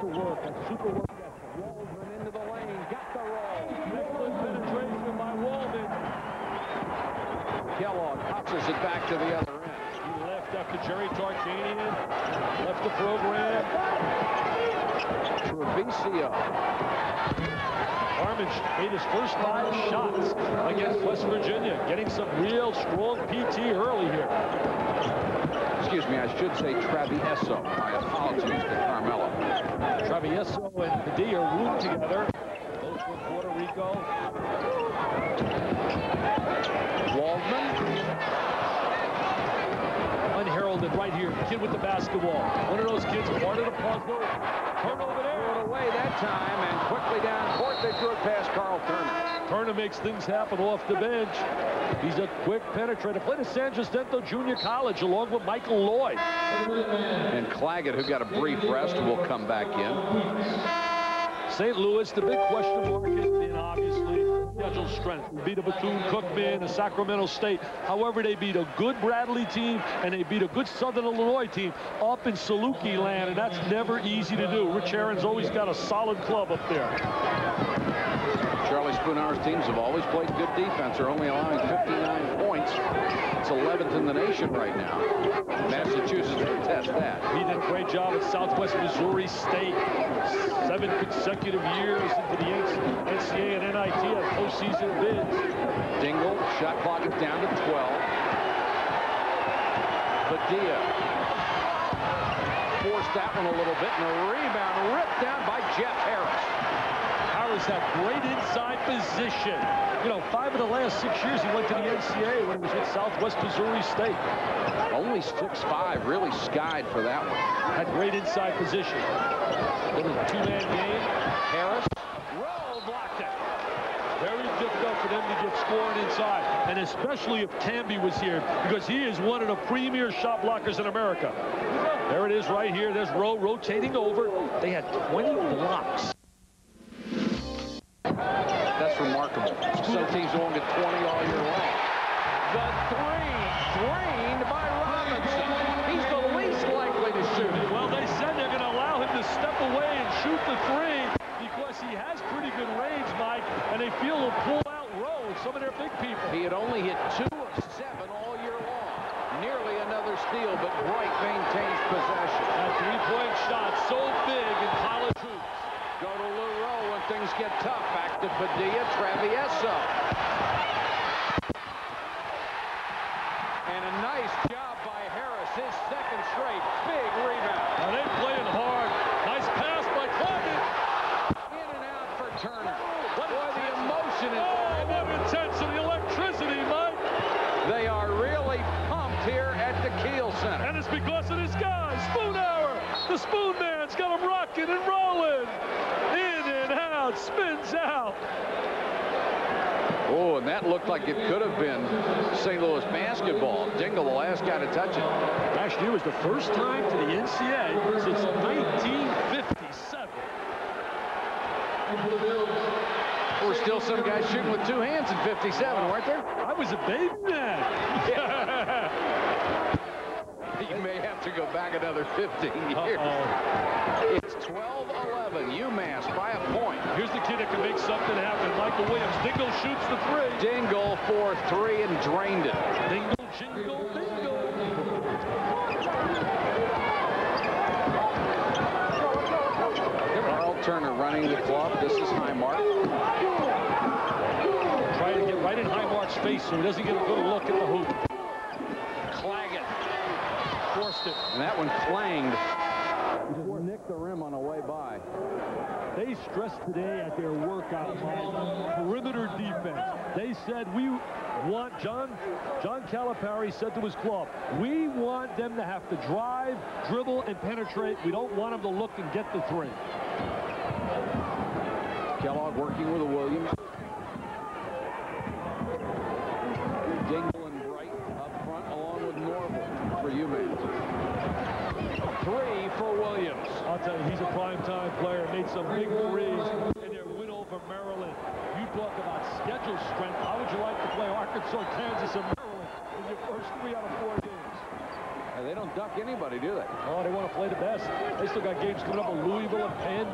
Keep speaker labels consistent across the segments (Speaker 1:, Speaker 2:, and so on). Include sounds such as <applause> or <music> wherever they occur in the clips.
Speaker 1: to work. A super work effort. Waldman into the lane. Got the roll.
Speaker 2: Excellent penetration by Waldman.
Speaker 1: Kellogg boxes it back to the other end.
Speaker 2: He left after Jerry Tarkanian. Left the program.
Speaker 1: Treviso.
Speaker 2: Harmon made his first five shots against West Virginia, getting some real strong PT early here.
Speaker 1: Excuse me, I should say Travieso. My apologies to Carmelo.
Speaker 2: Travieso and Padilla room together. Both from Puerto Rico.
Speaker 1: Waldman.
Speaker 2: Unheralded right here. Kid with the basketball. One of those kids, part of the puzzle. Turnover there.
Speaker 1: Threw it away that time and quickly down court they threw it past Carl Turner.
Speaker 2: Turner makes things happen off the bench. He's a quick penetrator. Played at San Jacinto Junior College along with Michael Lloyd.
Speaker 1: And Claggett, who got a brief rest, will come back in.
Speaker 2: St. Louis, the big question mark has been obviously schedule strength. Beat a Bethune-Cookman, a Sacramento State. However, they beat a good Bradley team and they beat a good Southern Illinois team up in Saluki land, and that's never easy to do. Rich Herrin's always got a solid club up there.
Speaker 1: Charlie Spoonhour's teams have always played good defense. They're only allowing 59 points. It's 11th in the nation right now. Massachusetts will test that.
Speaker 2: He did a great job at Southwest Missouri State. Seven consecutive years into the NCAA and NIT at postseason bids.
Speaker 1: Dingle, shot clock is down to 12. Padilla forced that one a little bit, and a rebound ripped down by Jeff Harris.
Speaker 2: Harris had great inside position. You know, five of the last six years he went to the NCAA when he was with Southwest Missouri State.
Speaker 1: Only 6'5", really skied for that one.
Speaker 2: Had great inside position. It was a two-man game.
Speaker 1: Harris.
Speaker 2: Roe blocked it. Very difficult for them to get scoring inside, and especially if Camby was here, because he is one of the premier shot blockers in America. There it is right here. There's Roe rotating over. They had 20 blocks.
Speaker 1: That's remarkable. Some teams won't get 20 all year long. The three, drained by Robinson. He's the least likely to shoot it.
Speaker 2: Well, they said they're going to allow him to step away and shoot the three because he has pretty good range, Mike, and they feel he'll pull out Roe, some of their big people.
Speaker 1: He had only hit two of seven all year long. Nearly another steal, but Bright maintains possession.
Speaker 2: That three-point shot so big in college hoops.
Speaker 1: Go to Lou Roe when things get tough. Back to Padilla, Travieso. 67, weren't there?
Speaker 2: I was a baby then. Yeah. <laughs>
Speaker 1: you may have to go back another 15 years.
Speaker 2: Uh -oh.
Speaker 1: It's 12-11, UMass by a point.
Speaker 2: Here's the kid that can make something happen. Michael Williams, Dingle shoots the three.
Speaker 1: Dingle for three and drained it.
Speaker 2: Dingle, jingle, dingle.
Speaker 1: Carl Turner running the club. This is Highmark.
Speaker 2: Trying to get right in Highmark's face so he doesn't get a good look at the hoop. Claggett forced it.
Speaker 1: And that one clanged. Just nicked the rim on the way by.
Speaker 2: They stressed today at their workout, Mike, perimeter defense. They said we want, John, John Calipari said to his club, we want them to have to drive, dribble, and penetrate. We don't want them to look and get the three.
Speaker 1: Kellogg working with the Williams.
Speaker 2: Made some big threes in their win over Maryland. You talk about schedule strength. How would you like to play Arkansas, Kansas, and Maryland in your first three out of four games?
Speaker 1: they don't duck anybody, do they?
Speaker 2: Oh, they want to play the best. They still got games coming up with Louisville and Penn.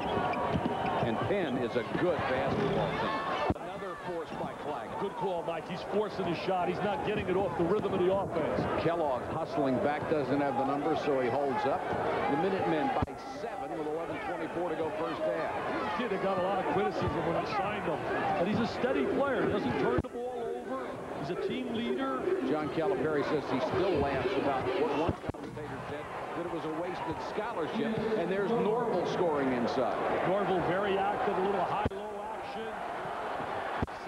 Speaker 1: And Penn is a good basketball team. Another force by Claggett.
Speaker 2: Good call, Mike. He's forcing his shot. He's not getting it off the rhythm of the offense.
Speaker 1: Kellogg hustling back doesn't have the numbers, so he holds up. The Minutemen by seven with 11.24 to go first half.
Speaker 2: This kid that got a lot of criticism when he signed him. But he's a steady player. He doesn't turn the ball over. He's a team leader.
Speaker 1: John Calipari says he still laughs about what one commentator said, that it was a wasted scholarship, and there's Norval scoring inside.
Speaker 2: Norval very active, a little high-low action.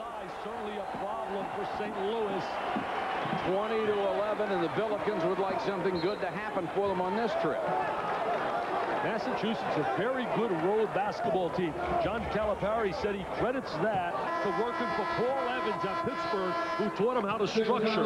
Speaker 2: Size certainly a problem for St. Louis.
Speaker 1: 20 to 11, and the Billikens would like something good to happen for them on this trip.
Speaker 2: Massachusetts, a very good road basketball team. John Calipari said he credits that to working for Paul Evans at Pittsburgh, who taught him how to structure.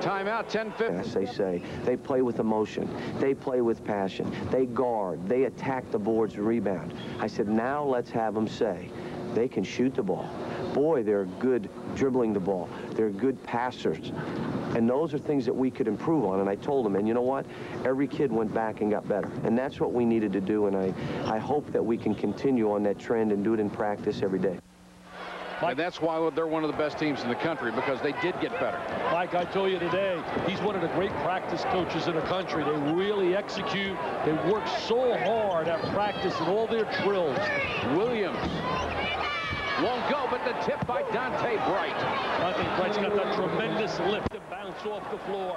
Speaker 1: Timeout, 10-50.
Speaker 3: As they say, they play with emotion. They play with passion. They guard. They attack the boards rebound. I said, now let's have them say they can shoot the ball. Boy, they're good dribbling the ball. They're good passers. And those are things that we could improve on. And I told them, and you know what? Every kid went back and got better. And that's what we needed to do. And I, I hope that we can continue on that trend and do it in practice every day.
Speaker 1: And that's why they're one of the best teams in the country, because they did get better.
Speaker 2: Mike, I told you today, he's one of the great practice coaches in the country. They really execute. They work so hard at practice and all their drills.
Speaker 1: Williams won't go, but the tip by Donta Bright.
Speaker 2: Donta Bright's got that tremendous lift to bounce off the floor.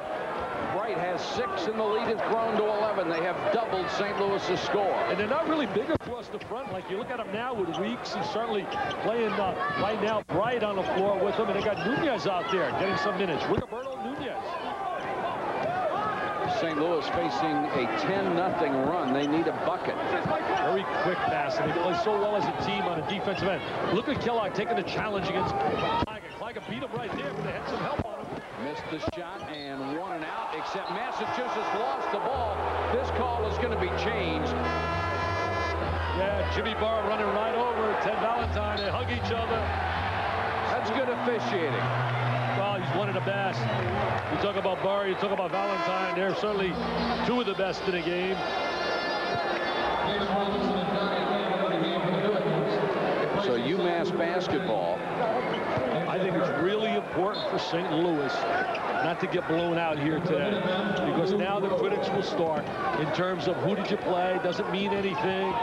Speaker 1: Bright has six, and the lead has grown to 11. They have doubled St. Louis's score.
Speaker 2: And they're not really big across the front. Like you look at them now with Weeks, he's certainly playing uh, right now Bright on the floor with them. And they got Nunez out there getting some minutes. Rigoberto.
Speaker 1: St. Louis facing a 10-0 run. They need a bucket.
Speaker 2: Very quick pass, and they play so well as a team on a defensive end. Look at Kellogg taking the challenge against Claggett. Claggett beat him right there, but they had some help on him.
Speaker 1: Missed the shot and one and out, except Massachusetts lost the ball. This call is going to be changed.
Speaker 2: Yeah, Jimmy Burr running right over Ted Valentine. They hug each other.
Speaker 1: That's good officiating.
Speaker 2: Well, he's one of the best. You talk about Barry, you talk about Valentine. They're certainly two of the best in the game.
Speaker 1: So UMass basketball.
Speaker 2: I think it's really important for St. Louis not to get blown out here today because now the critics will start in terms of who did you play, doesn't mean anything.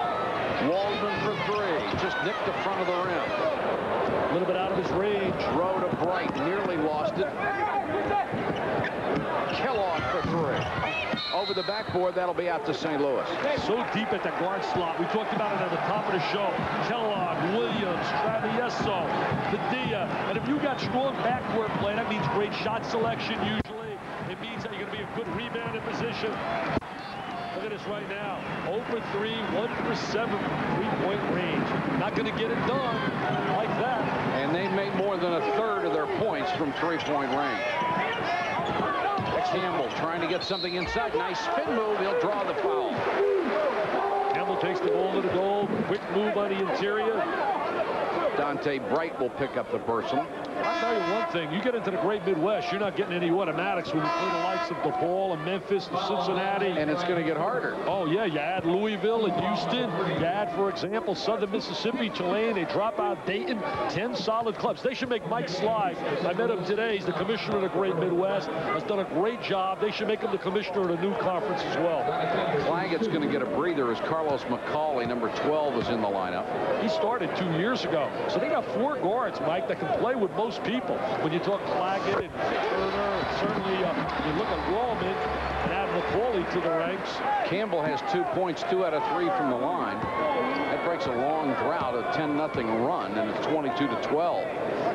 Speaker 1: Waldman for three. Just nicked the front of the rim.
Speaker 2: A little bit out of his range.
Speaker 1: Roe to Bright. Nearly lost it. Kellogg for three. Over the backboard, that'll be out to St. Louis.
Speaker 2: So deep at the guard slot. We talked about it at the top of the show. Kellogg, Williams, Travieso, Padilla. And if you got strong backboard play, that means great shot selection usually. It means that you're going to be a good rebounding position. At right now. 0 for 3, 1 for 7, three-point range. Not going to get it done like that.
Speaker 1: And they make more than a third of their points from three-point range. Campbell trying to get something inside. Nice spin move. He'll draw the foul.
Speaker 2: Campbell takes the ball to the goal. Quick move on the interior.
Speaker 1: Donta Bright will pick up the personal.
Speaker 2: I'll tell you one thing. You get into the great Midwest, you're not getting any automatics when you play the likes of DePaul and Memphis and Cincinnati.
Speaker 1: And it's going to get harder.
Speaker 2: Oh, yeah. You add Louisville and Houston. You add, for example, Southern Mississippi, Tulane. They drop out Dayton. 10 solid clubs. They should make Mike Slive. I met him today. He's the commissioner of the Great Midwest. Has done a great job. They should make him the commissioner of the new conference as well.
Speaker 1: Claggett's going to get a breather as Carlos McCauley, number 12, is in the lineup.
Speaker 2: He started two years ago. So they got four guards, Mike, that can play with most people. When you talk Claggett and Turner, and certainly uh, you look at Waldman and add McCauley to the ranks.
Speaker 1: Campbell has two points, two out of three from the line. That breaks a long drought, a 10-0 run, and it's 22 to 12.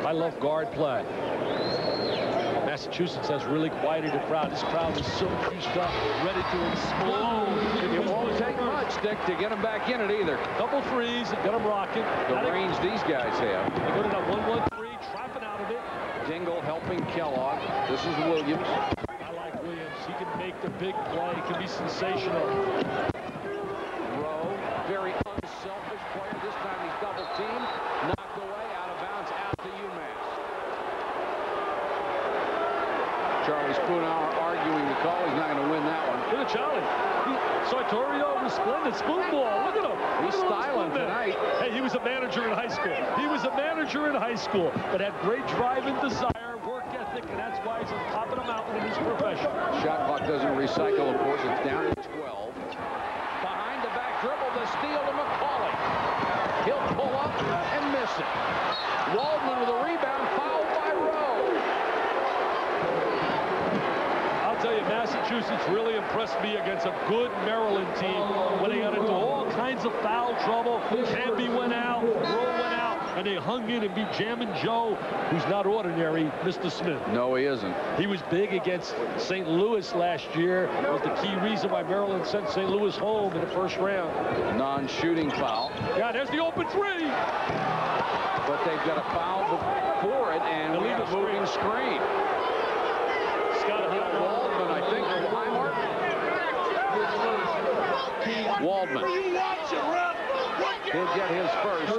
Speaker 2: I love guard play. Massachusetts has really quieted the crowd. This crowd is so juiced up, ready to explode.
Speaker 1: It won't take much, Dick, to get them back in it either.
Speaker 2: Couple threes and get them rocking.
Speaker 1: The range these guys have.
Speaker 2: They go to that 1-1-3, trapping out of it.
Speaker 1: Dingle helping Kellogg. This is Williams.
Speaker 2: I like Williams. He can make the big play. He can be sensational.
Speaker 1: Roe, very unselfish player. This time he's double teamed. Knocked away, out of bounds, out to UMass. Charlie Spoonhour arguing the call. He's not going to win that one.
Speaker 2: Torrio, resplendent spoon ball. Look at him.
Speaker 1: He's styling tonight.
Speaker 2: Hey, he was a manager in high school. He was a manager in high school, but had great drive and desire, work ethic, and that's why he's on top of the mountain in his profession.
Speaker 1: Shot clock doesn't recycle, of course. It's down to 12. Behind the back dribble, the steal to McCauley. He'll pull up and miss it. Waldman with a rebound, fouled by Roe.
Speaker 2: I'll tell you, Massachusetts really impressed me against a good Maryland team when they got into all kinds of foul trouble. Camby went out, Roe went out, and they hung in and beat Jammin' Joe, who's not ordinary, Mr. Smith.
Speaker 1: No, he isn't.
Speaker 2: He was big against St. Louis last year. It was the key reason why Maryland sent St. Louis home in the first round.
Speaker 1: Non-shooting foul.
Speaker 2: Yeah, there's the open three.
Speaker 1: But they've got a foul before it, and we have a moving screen.
Speaker 2: Howard.
Speaker 1: Waldman, I think, or Highmark? Waldman. He'll get his first.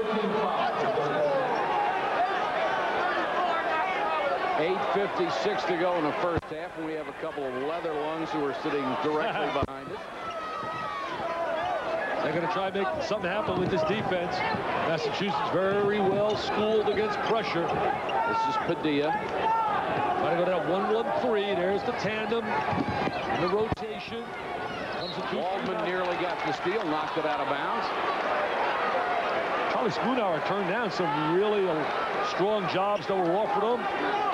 Speaker 1: 8.56 to go in the first half, and we have a couple of leather lungs who are sitting directly <laughs> behind us.
Speaker 2: They're going to try and make something happen with this defense. Massachusetts very well schooled against pressure.
Speaker 1: This is Padilla.
Speaker 2: Trying to go down 1-1-3. There's the tandem. And the rotation.
Speaker 1: Waldman nearly got the steal, knocked it out of bounds.
Speaker 2: Charlie Spoonhour turned down some really uh, strong jobs that were offered him.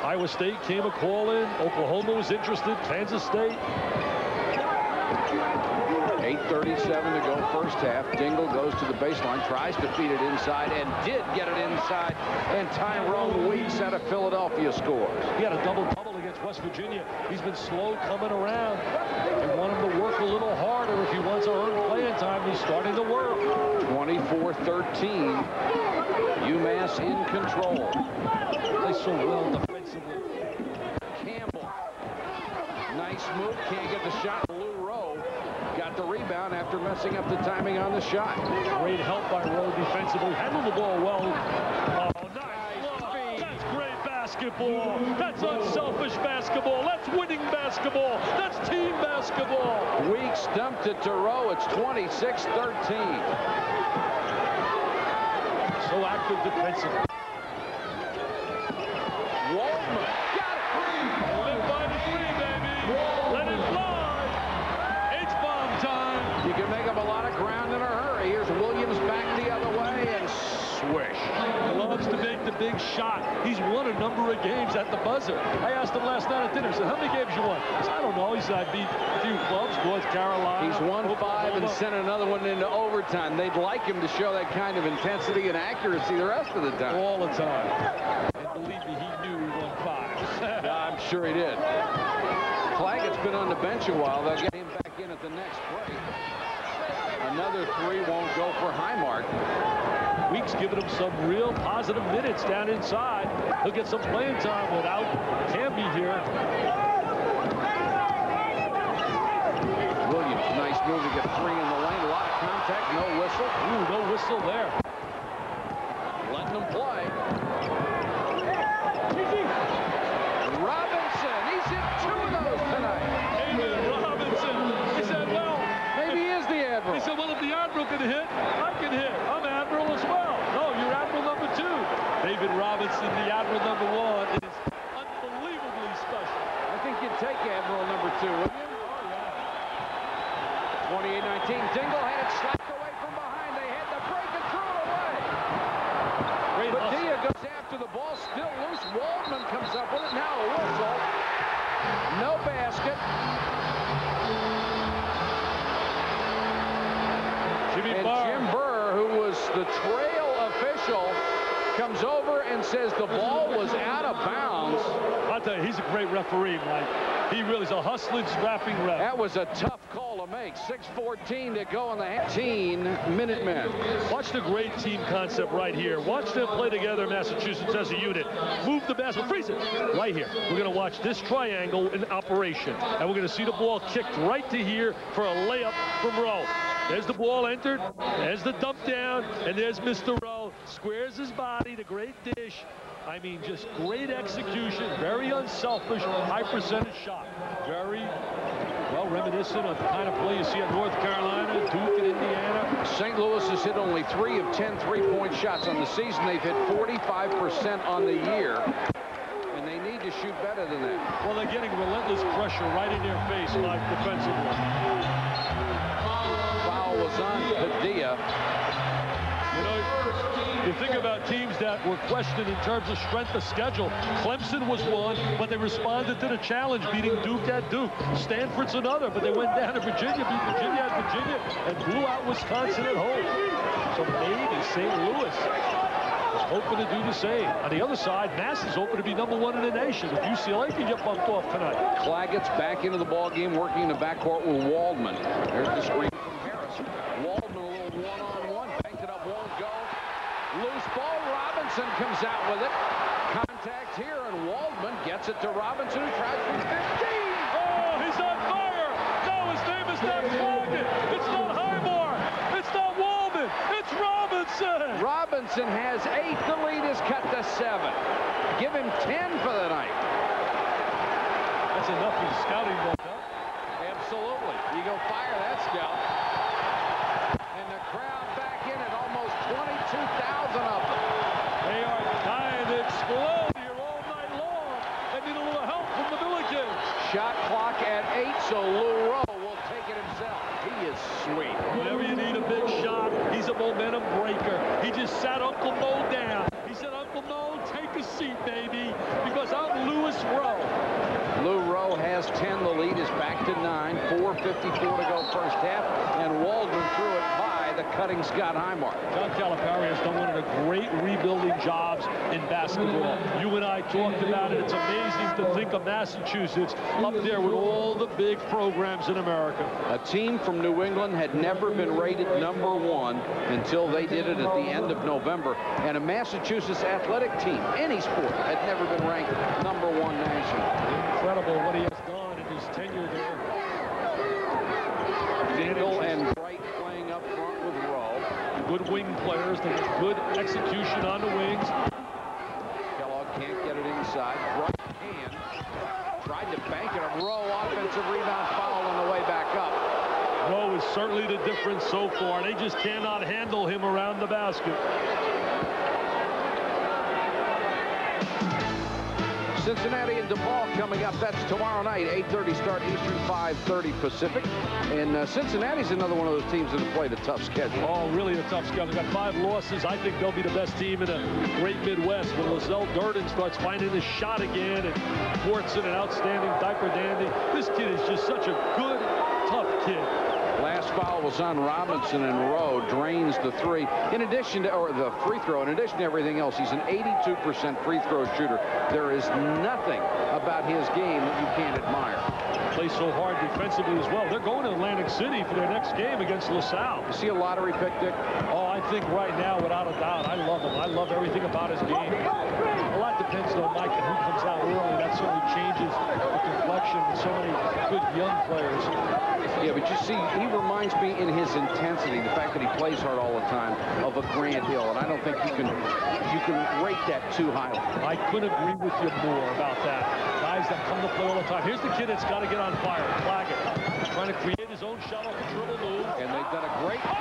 Speaker 2: Iowa State came a call in. Oklahoma was interested. Kansas State.
Speaker 1: 8.37 to go first half. Dingle goes to the baseline, tries to feed it inside, and did get it inside. And Tyrone Weeks out of Philadelphia scores.
Speaker 2: He had a double-double against West Virginia. He's been slow coming around. They want him to work a little harder if he wants to earn playing time. He's starting to work.
Speaker 1: 24-13. UMass in control.
Speaker 2: Play so well defensively.
Speaker 1: Campbell. Nice move. Can't get the shot. The rebound after messing up the timing on the shot.
Speaker 2: Great help by Roe defensively. Handled the ball well. Oh, nice.
Speaker 1: feed.
Speaker 2: That's great basketball. That's unselfish basketball. That's winning basketball. That's team basketball.
Speaker 1: Weeks dumped it to Roe. It's 26-13.
Speaker 2: So active defensively. Big shot. He's won a number of games at the buzzer. I asked him last night at dinner. I said, how many games you won? He said, I don't know. He said, I beat a few clubs, North Carolina.
Speaker 1: He's won five and sent another one into overtime. They'd like him to show that kind of intensity and accuracy the rest of the time.
Speaker 2: all the time. And believe me, he knew he won five. <laughs>
Speaker 1: I'm sure he did. Claggett's been on the bench a while. They'll get him back in at the next break. Another three won't go for Highmark.
Speaker 2: Weeks giving him some real positive minutes down inside. He'll get some playing time without Camby here.
Speaker 1: Williams, nice move to get three in the lane. A lot of contact, no whistle.
Speaker 2: Ooh, no whistle there.
Speaker 1: Letting them play. Robinson,
Speaker 2: can hit, I can hit. I'm Admiral as well. No, you're Admiral number two. David Robinson, the Admiral number one. Is unbelievably special.
Speaker 1: I think you'd take Admiral number two, wouldn't you? 28-19. Dingle had it slapped comes over and says the ball was out of bounds.
Speaker 2: I'll tell you, he's a great referee, Mike. He really is a hustling, scrapping ref.
Speaker 1: That was a tough call to make. 6.14 to go in the half. 18 Minutemen.
Speaker 2: Watch the great team concept right here. Watch them play together, Massachusetts, as a unit. Move the basket, freeze it, right here. We're going to watch this triangle in operation. And we're going to see the ball kicked right to here for a layup from Roe. There's the ball entered. There's the dump down. And there's Mr. Roe. Squares his body, the great dish. I mean, just great execution. Very unselfish, high percentage shot. Very Well, reminiscent of the kind of play you see at North Carolina, Duke, and Indiana.
Speaker 1: St. Louis has hit only three of 10 three-point shots on the season. They've hit 45% on the year. And they need to shoot better than that.
Speaker 2: Well, they're getting relentless pressure right in their face, like defensively.
Speaker 1: On Padilla.
Speaker 2: You know, you think about teams that were questioned in terms of strength of schedule. Clemson was one, but they responded to the challenge, beating Duke at Duke. Stanford's another, but they went down to Virginia, beat Virginia at Virginia, and blew out Wisconsin at home. So maybe St. Louis is hoping to do the same. On the other side, Mass is hoping to be number one in the nation. If UCLA can get bumped off tonight.
Speaker 1: Claggett's back into the ball game, working in the backcourt with Waldman. There's the screen from Harris. Waldman a little one-on-one, banked it up, won't go. Loose ball, Robinson comes out with it. Contact here, and Waldman gets it to Robinson, who tries for 15.
Speaker 2: Oh, he's on fire! No, his name is not Claggett. It's not Highmark. It's not Waldman. It's Robinson.
Speaker 1: Robinson has eight. The lead is cut to seven. Give him 10 for the night.
Speaker 2: That's enough for the scouting ball.
Speaker 1: Absolutely. You go fire that scout. And the crowd back in at almost 22,000 of them.
Speaker 2: They are dying to explode here all night long. They need a little help from the Billikens.
Speaker 1: Shot clock at eight, so Lou Roe will take it himself. He is sweet.
Speaker 2: Whenever you need a big shot, he's a momentum breaker. He just sat Uncle Mo down. He said, Uncle Mo, take a seat, baby, because I'm Lewis Roe.
Speaker 1: Lou Roe has 10. The lead is back to 9. 4.54 to go first half. And Waldman threw it by the cutting Scott Highmark.
Speaker 2: John Calipari has done one of the great rebuilding jobs in basketball. You and I talked about it. It's amazing to think of Massachusetts up there with all the big programs in America.
Speaker 1: A team from New England had never been rated number one until they did it at the end of November. And a Massachusetts athletic team, any sport, had never been ranked number one nationally.
Speaker 2: Incredible what he has done in his tenure there.
Speaker 1: Dingle and Bright playing up front with Roe.
Speaker 2: Good wing players. They get good execution on the wings.
Speaker 1: Kellogg can't get it inside. Bright can. Tried to bank it. A Roe offensive rebound foul on the way back up.
Speaker 2: Roe is certainly the difference so far. They just cannot handle him around the basket.
Speaker 1: Cincinnati and DePaul coming up. That's tomorrow night, 8.30 start Eastern, 5.30 Pacific. And uh, Cincinnati's another one of those teams that have played a tough schedule.
Speaker 2: Oh, really a tough schedule. They've got five losses. I think they'll be the best team in the great Midwest. When LaZelle Durden starts finding his shot again and Fortson, an outstanding diaper dandy. This kid is just such a good, tough kid.
Speaker 1: Last foul was on Robinson and Roe drains the three. In addition to, or the free throw, in addition to everything else, he's an 82% free throw shooter. There is nothing about his game that you can't admire.
Speaker 2: Plays so hard defensively as well. They're going to Atlantic City for their next game against LaSalle.
Speaker 1: You see a lottery pick, Dick?
Speaker 2: Oh, I think right now, without a doubt, I love him. I love everything about his game. A lot depends on Mike and who comes out early. That certainly changes the complexion with so many good young players.
Speaker 1: Yeah, but you see, he reminds me in his intensity, the fact that he plays hard all the time, of a Grant Hill, and I don't think you can you can rate that too highly.
Speaker 2: I couldn't agree with you more about that. Guys that come to play all the time. Here's the kid that's got to get on fire, Claggett. Trying to create his own shot off a dribble move.
Speaker 1: And they've done a great.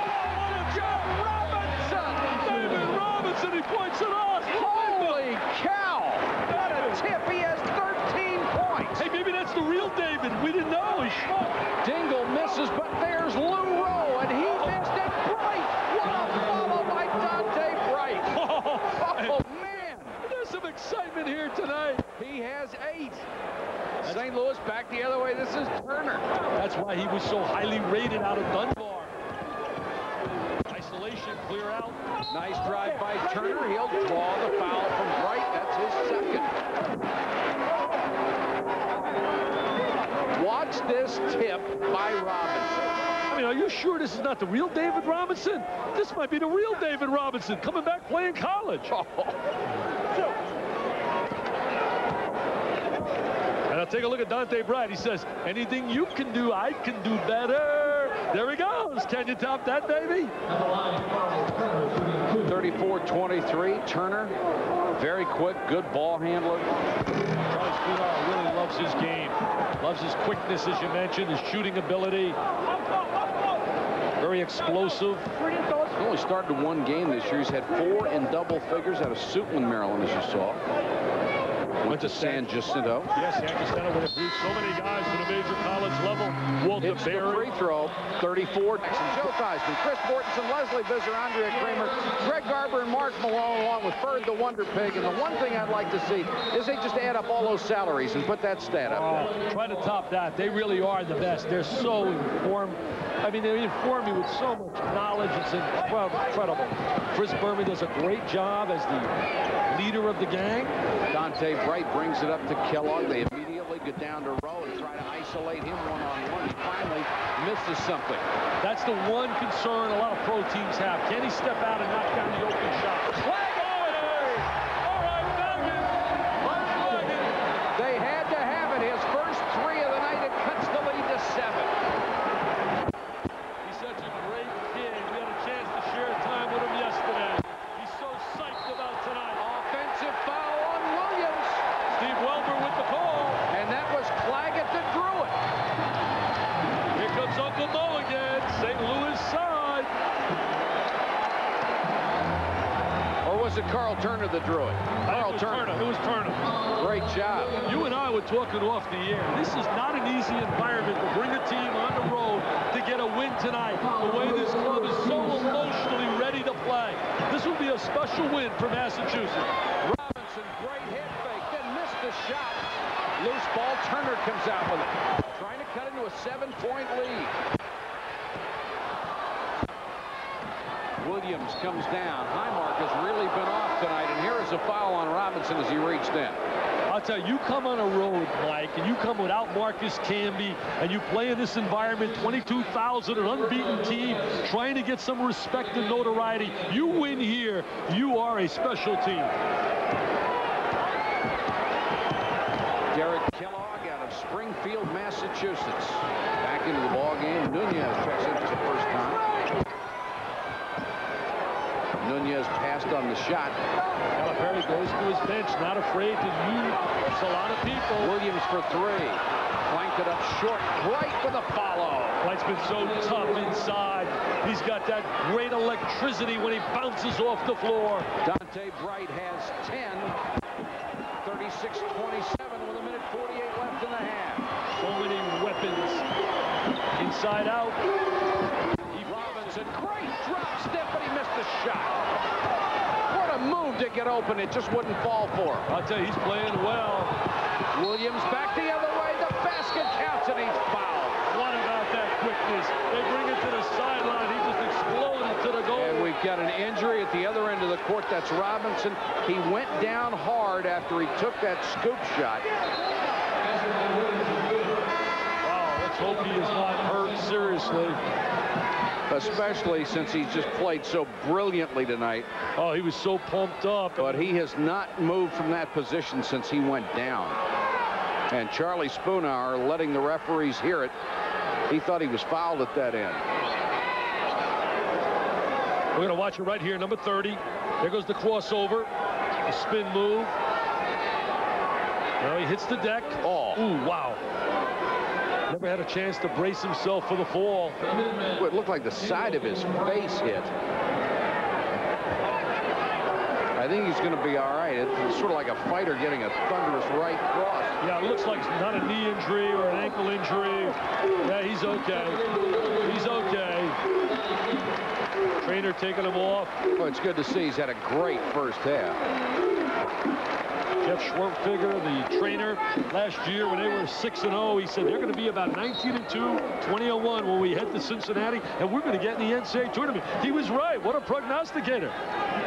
Speaker 1: Has eight. St. Louis back the other way. This is Turner.
Speaker 2: That's why he was so highly rated out of Dunbar. Isolation, clear out.
Speaker 1: Nice drive by Turner. He'll draw the foul from Bright. That's his second. Watch this tip by Robinson.
Speaker 2: I mean, are you sure this is not the real David Robinson? This might be the real David Robinson coming back playing college. <laughs> And I'll take a look at Donta Bright. He says, anything you can do, I can do better. There he goes. Can you top that, baby?
Speaker 1: 34-23. Turner, very quick, good ball handler.
Speaker 2: Really loves his game. Loves his quickness, as you mentioned, his shooting ability. Very explosive.
Speaker 1: He only started one game this year. He's had four in double figures out of Suitland, Maryland, as you saw. Went to San Jacinto.
Speaker 2: Yes, San Jacinto would have produced so many guys to the major college level. Walter
Speaker 1: Hits the
Speaker 2: Berry.
Speaker 1: free throw, 34. Jackson, Joe Theismann, Chris Mortensen, Lesley Visser, Andrea Kremer, Greg Garber, and Mark Malone, along with Bird the Wonder Pig. And the one thing I'd like to see is they just add up all those salaries and put that stat up there.
Speaker 2: Oh, try to top that. They really are the best. They're so informed. I mean, they inform you with so much knowledge. It's incredible. Chris Berman does a great job as the leader of the gang.
Speaker 1: Donta Bright brings it up to Kellogg. They immediately get down to Roe and try to isolate him one-on-one. He finally misses something.
Speaker 2: That's the one concern a lot of pro teams have. Can he step out and knock down the open shot? Flag on it! All right, Falcons! Flag it!
Speaker 1: They had to have it. His first three of the night. It cuts the lead to seven.
Speaker 2: He's such a great kid. We had a chance to share time with him yesterday. He's so psyched about tonight.
Speaker 1: Offensive foul on Williams.
Speaker 2: Steve Welmer with the call.
Speaker 1: And that was Claggett that drew it.
Speaker 2: Here comes Uncle Mo again. St. Louis side.
Speaker 1: Or was it Carl Turner that drew it?
Speaker 2: I
Speaker 1: Carl
Speaker 2: think it was
Speaker 1: Turner.
Speaker 2: It was Turner.
Speaker 1: Great job.
Speaker 2: You and I were talking off the air. This is not an easy environment to bring a team on the road to get a win tonight. The way this club is so emotionally ready to play. This will be a special win for Massachusetts.
Speaker 1: Robinson, great hit fake, then missed the shot. Loose ball, Turner comes out with it. Trying to cut into a seven-point lead. Williams comes down. Highmark has really been off tonight, and here is a foul on Robinson as he reached in.
Speaker 2: I'll tell you, you come on a road, Mike, and you come without Marcus Camby, and you play in this environment, 22,000, an unbeaten team, trying to get some respect and notoriety. You win here, you are a special team.
Speaker 1: Derek Kellogg out of Springfield, Massachusetts. Back into the ball game. Nunez checks in for the first time. Nunez passed on the shot.
Speaker 2: Calipari goes to his bench, not afraid to use a lot of people.
Speaker 1: Williams for three. Flanked it up short. Bright with a follow.
Speaker 2: White's been so tough inside. He's got that great electricity when he bounces off the floor.
Speaker 1: Donta Bright has 10. 36-27 with a minute 48 left in the half.
Speaker 2: So many weapons. Inside out.
Speaker 1: Robinson, great drop step, but he missed the shot. What a move to get open. It just wouldn't fall for him.
Speaker 2: I'll tell you, he's playing well.
Speaker 1: Williams back the other way. The basket counts and he's fouled.
Speaker 2: What about that quickness? They bring it to the sideline. He just exploded to the goal.
Speaker 1: And we've got an injury at the other end of the court. That's Robinson. He went down hard after he took that scoop shot.
Speaker 2: Wow, let's hope he is not hurt seriously.
Speaker 1: Especially since he's just played so brilliantly tonight.
Speaker 2: Oh, he was so pumped up.
Speaker 1: But he has not moved from that position since he went down. And Charlie Spoonhour letting the referees hear it. He thought he was fouled at that end.
Speaker 2: We're going to watch it right here, number 30. There goes the crossover, the spin move. Now he hits the deck.
Speaker 1: Oh.
Speaker 2: Ooh, wow. Never had a chance to brace himself for the fall.
Speaker 1: It looked like the side of his face hit. I think he's going to be all right. It's sort of like a fighter getting a thunderous right cross.
Speaker 2: Yeah, it looks like it's not a knee injury or an ankle injury. Yeah, he's okay. He's okay. Trainer taking him off.
Speaker 1: Well, it's good to see he's had a great first half.
Speaker 2: Jeff the trainer, last year when they were 6 and 0, he said they're going to be about 19 and 2, 20 and 1 when we head to Cincinnati, and we're going to get in the NCAA tournament. He was right. What a prognosticator.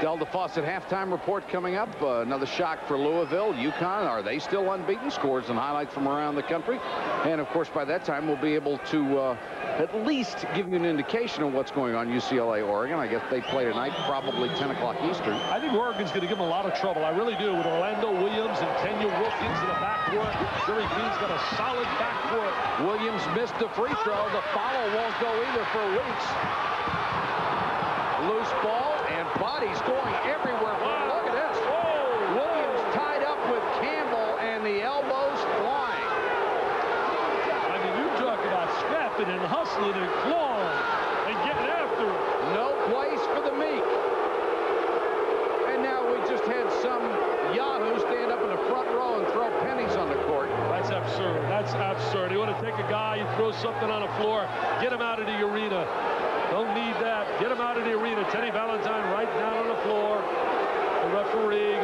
Speaker 1: Delta Faucet halftime report coming up. Uh, another shock for Louisville. UConn, are they still unbeaten? Scores and highlights from around the country. And, of course, by that time, we'll be able to uh, at least give you an indication of what's going on UCLA, Oregon. I guess they play tonight, probably 10 o'clock Eastern.
Speaker 2: I think Oregon's going to give them a lot of trouble. I really do. With Orlando Williams Williams and Kenya Wilkins in the backcourt. Jerry Green's got a solid backcourt.
Speaker 1: Williams missed the free throw. The follow won't go either for Weeks. Loose ball and bodies going everywhere. Wow. Look at this.
Speaker 2: Whoa. Williams
Speaker 1: tied up with Campbell and the elbows flying.
Speaker 2: I mean, you talk about scrapping and hustling and something on the floor. Get him out of the arena. Don't need that. Get him out of the arena. Teddy Valentine right down on the floor. The referee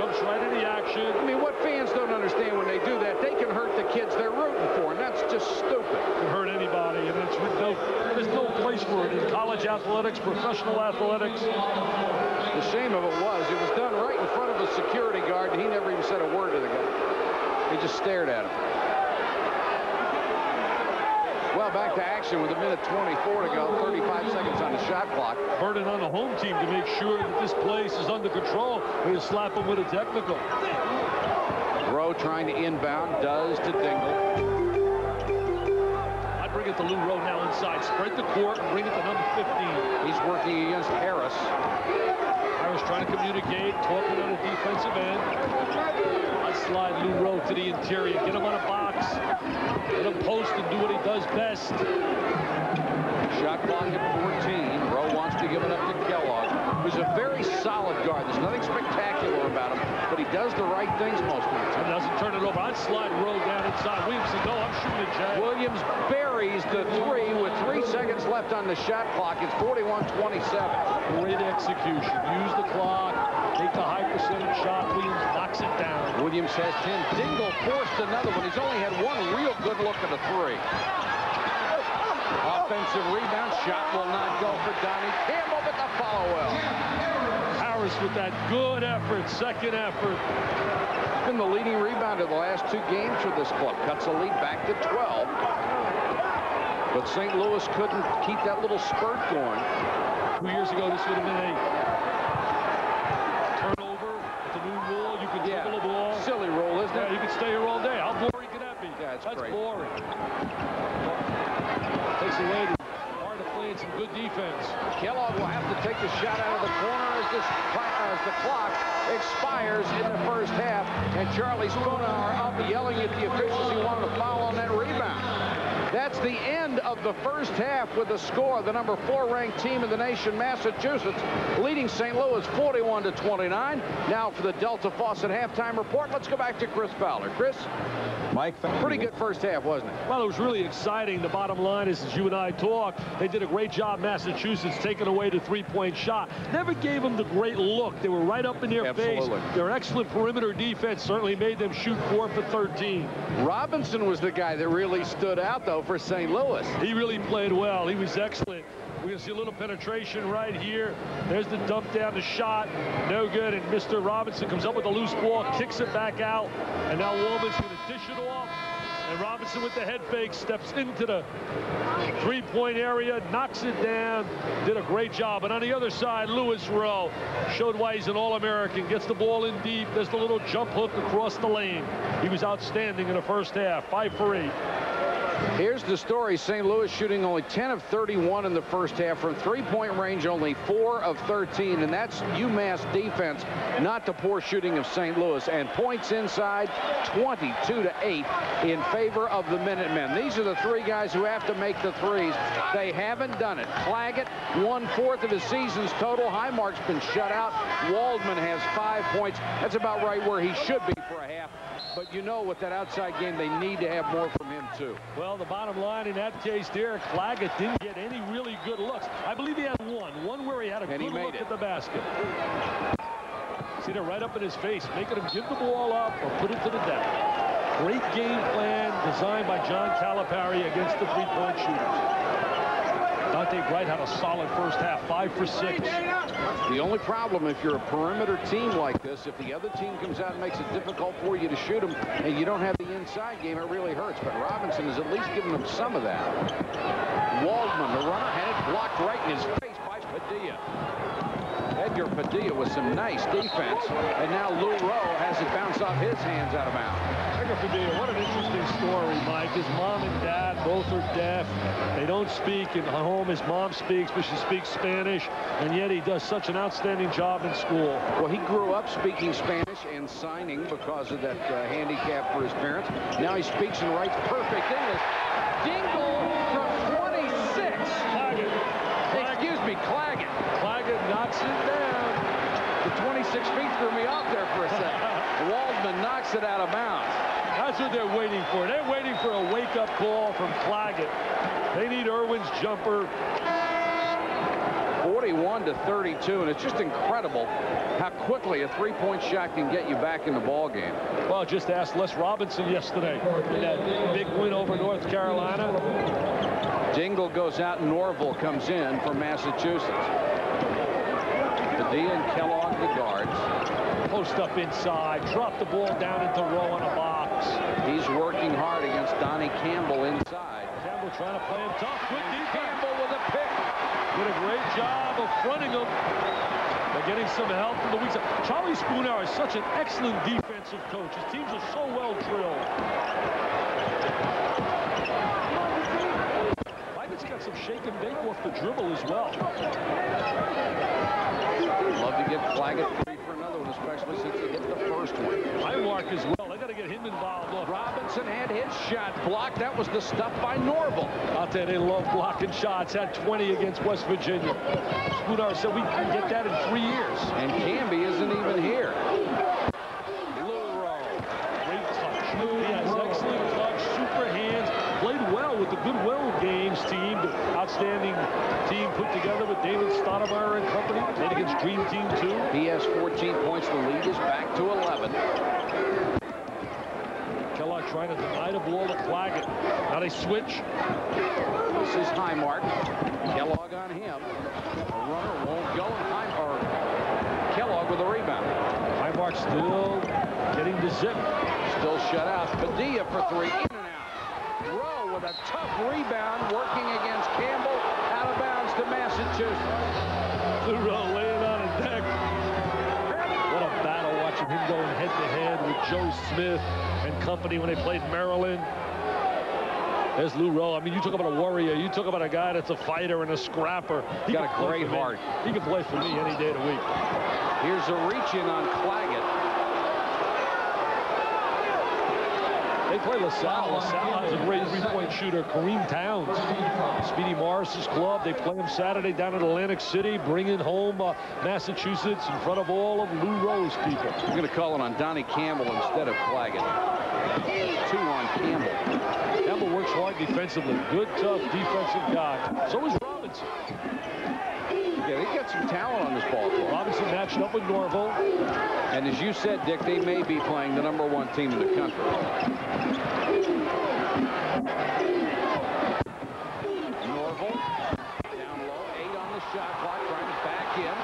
Speaker 2: jumps right into the action.
Speaker 1: I mean, what fans don't understand when they do that, they can hurt the kids they're rooting for, and that's just stupid.
Speaker 2: Can hurt anybody, and it's no, there's no place for it in college athletics, professional athletics.
Speaker 1: The shame of it was, it was done right in front of a security guard, and he never even said a word to the guy. He just stared at him. Well, back to action with a minute 24 to go, 35 seconds on the shot clock.
Speaker 2: Burden on the home team to make sure that this place is under control. We slap him with a technical.
Speaker 1: Roe trying to inbound, does to Dingle.
Speaker 2: I'd bring it to Lou Roe now inside. Spread the court and bring it to number 15.
Speaker 1: He's working against Harris.
Speaker 2: Harris trying to communicate, talking on the defensive end. Slide Lou Roe to the interior, get him on a box, Get him post and do what he does best.
Speaker 1: Shot clock at 14. Roe wants to give it up to Kellogg, who's a very solid guard. There's nothing spectacular but he does the right things most of the
Speaker 2: And
Speaker 1: time.
Speaker 2: doesn't turn it over. I'd slide Roe down inside. Williamson, no, I'm shooting it, Jay.
Speaker 1: Williams buries the three with three seconds left on the shot clock. It's 41-27.
Speaker 2: Great execution. Use the clock. Take the high percentage shot. Williams knocks it down.
Speaker 1: Williams has 10. Dingle forced another one. He's only had one real good look at a three. Offensive rebound. Shot will not go for Donnie Campbell, but the follow well.
Speaker 2: With that good effort, second effort.
Speaker 1: Been the leading rebound rebounder the last two games for this club. Cuts the lead back to 12. But St. Louis couldn't keep that little spurt going.
Speaker 2: Two years ago, this would have been a turnover. It's a new rule. You can
Speaker 1: Yeah.
Speaker 2: dribble a ball.
Speaker 1: Silly rule, isn't
Speaker 2: Yeah,
Speaker 1: it?
Speaker 2: you can stay here all day. How boring can that be?
Speaker 1: Yeah, it's
Speaker 2: That's
Speaker 1: great.
Speaker 2: boring. Takes away the some good defense.
Speaker 1: Kellogg will have to take the shot out of the corner as, this, as the clock expires in the first half. And Charlie Spoonhour up yelling at the officials he wanted a foul on that rebound. That's the end of the first half with the score. The number four ranked team in the nation, Massachusetts, leading St. Louis 41 to 29. Now for the Delta Faucet halftime report. Let's go back to Chris Fowler. Chris,
Speaker 4: Mike,
Speaker 1: pretty good first half, wasn't it?
Speaker 2: Well, it was really exciting. The bottom line is, as you and I talk, they did a great job, Massachusetts, taking away the three-point shot. Never gave them the great look. They were right up in their
Speaker 1: Absolutely.
Speaker 2: face. Their excellent perimeter defense certainly made them shoot four for 13.
Speaker 1: Robinson was the guy that really stood out, though, for St. Louis.
Speaker 2: He really played well. He was excellent. Going to see a little penetration right here. There's the dump down the shot. No good. And Mr. Robinson comes up with a loose ball, kicks it back out. And now Waldman's going to dish it off. And Robinson with the head fake steps into the three-point area, knocks it down, did a great job. And on the other side, Lewis Roe showed why he's an All-American, gets the ball in deep. There's the little jump hook across the lane. He was outstanding in the first half, five for eight.
Speaker 1: Here's the story. St. Louis shooting only 10 of 31 in the first half. From three-point range, only 4 of 13. And that's UMass defense, not the poor shooting of St. Louis. And points inside, 22 to 8 in favor of the Minutemen. These are the three guys who have to make the threes. They haven't done it. Claggett, one-fourth of his season's total. Highmark's been shut out. Waldman has five points. That's about right where he should be for a half. But you know, with that outside game, they need to have more from him, too.
Speaker 2: Well, the bottom line in that case, Derek Claggett didn't get any really good looks. I believe he had one, one where he had a
Speaker 1: And
Speaker 2: good look
Speaker 1: it.
Speaker 2: at the basket. See that right up in his face, making him give the ball up or put it to the deck. Great game plan designed by John Calipari against the three-point shooters. Donta Bright had a solid first half, five for six.
Speaker 1: The only problem if you're a perimeter team like this, if the other team comes out and makes it difficult for you to shoot them and you don't have the inside game, it really hurts. But Robinson is at least giving them some of that. Waldman, the runner, had it blocked right in his face by Padilla. Edgar Padilla with some nice defense. And now Lou Roe has it bounce off his hands out of bounds.
Speaker 2: Edgar Padilla, what an interesting story, Mike. His mom and dad both are deaf. They don't speak at home. His mom speaks, but she speaks Spanish. And yet he does such an outstanding job in school.
Speaker 1: Well, he grew up speaking Spanish and signing because of that uh, handicap for his parents. Now he speaks and writes perfect English. Dingle from 26.
Speaker 2: Claggett,
Speaker 1: Excuse me, Claggett.
Speaker 2: Claggett knocks it down.
Speaker 1: The 26 feet threw me off there for a second. <laughs> Waldman knocks it out of bounds.
Speaker 2: That's what they're waiting for. They're waiting for a wake-up call from Claggett. They need Erwin's jumper.
Speaker 1: 41 to 32, and it's just incredible how quickly a three-point shot can get you back in the ball game.
Speaker 2: Well, just asked Les Robinson yesterday in that big win over North Carolina.
Speaker 1: Dingle goes out, and Norval comes in for Massachusetts. Padilla and Kellogg, the guards.
Speaker 2: Post up inside, drop the ball down into row in a
Speaker 1: He's working hard against Donnie Campbell inside.
Speaker 2: Campbell trying to play him tough. Good defense.
Speaker 1: Campbell with a pick.
Speaker 2: Did a great job of fronting him. They're getting some help from the weak side. Charlie Spoonhour is such an excellent defensive coach. His teams are so well drilled. Claggett's got some shake and bake off the dribble as well.
Speaker 1: Love to give Claggett three for another one, especially since he hit the first one.
Speaker 2: Highmark as well. They got to get him involved. Look,
Speaker 1: Robinson had his shot blocked. That was the stuff by Norval.
Speaker 2: Tell you, they love blocking shots. Had 20 against West Virginia. Spoonhour said we can get that in three years.
Speaker 1: And Camby isn't even here.
Speaker 2: Lou Roe. Great touch. He has excellent touch, super hands. Played well with the Goodwill Games team, outstanding team put together with David Stoudamire and company. Played against Dream Team 2.
Speaker 1: He has 14 points. The lead is back to 11.
Speaker 2: Kellogg trying to deny the ball to Claggett. Now they switch.
Speaker 1: This is Highmark. Kellogg on him. A runner won't go. And High, or Kellogg with a rebound.
Speaker 2: Highmark still getting the zip.
Speaker 1: Still shut out. Padilla for three. In and out. Roe with a tough rebound working against Campbell. Out of bounds to Massachusetts. <laughs>
Speaker 2: Lou Roe watching him going head to head with Joe Smith and company when they played Maryland. There's Lou Roe. I mean, you talk about a warrior. You talk about a guy that's a fighter and a scrapper. He
Speaker 1: Got a great heart.
Speaker 2: He can play for me any day of the week.
Speaker 1: Here's a reach in on Claggett.
Speaker 2: They play LaSalle. LaSalle has a great three-point shooter, Kareem Townes. Speedy Morris's club. They play him Saturday down in Atlantic City, bringing home uh, Massachusetts in front of all of Lou Roe's people.
Speaker 1: I'm going to call it on Donnie Campbell instead of Claggett. Two on Campbell.
Speaker 2: Campbell works hard defensively. Good, tough defensive guy. So is Robinson.
Speaker 1: Yeah, they got some talent on this ball club.
Speaker 2: Robinson matched up with Norval.
Speaker 1: And as you said, Dick, they may be playing the number one team in the country. Norval down low, eight on the shot clock, trying to back in.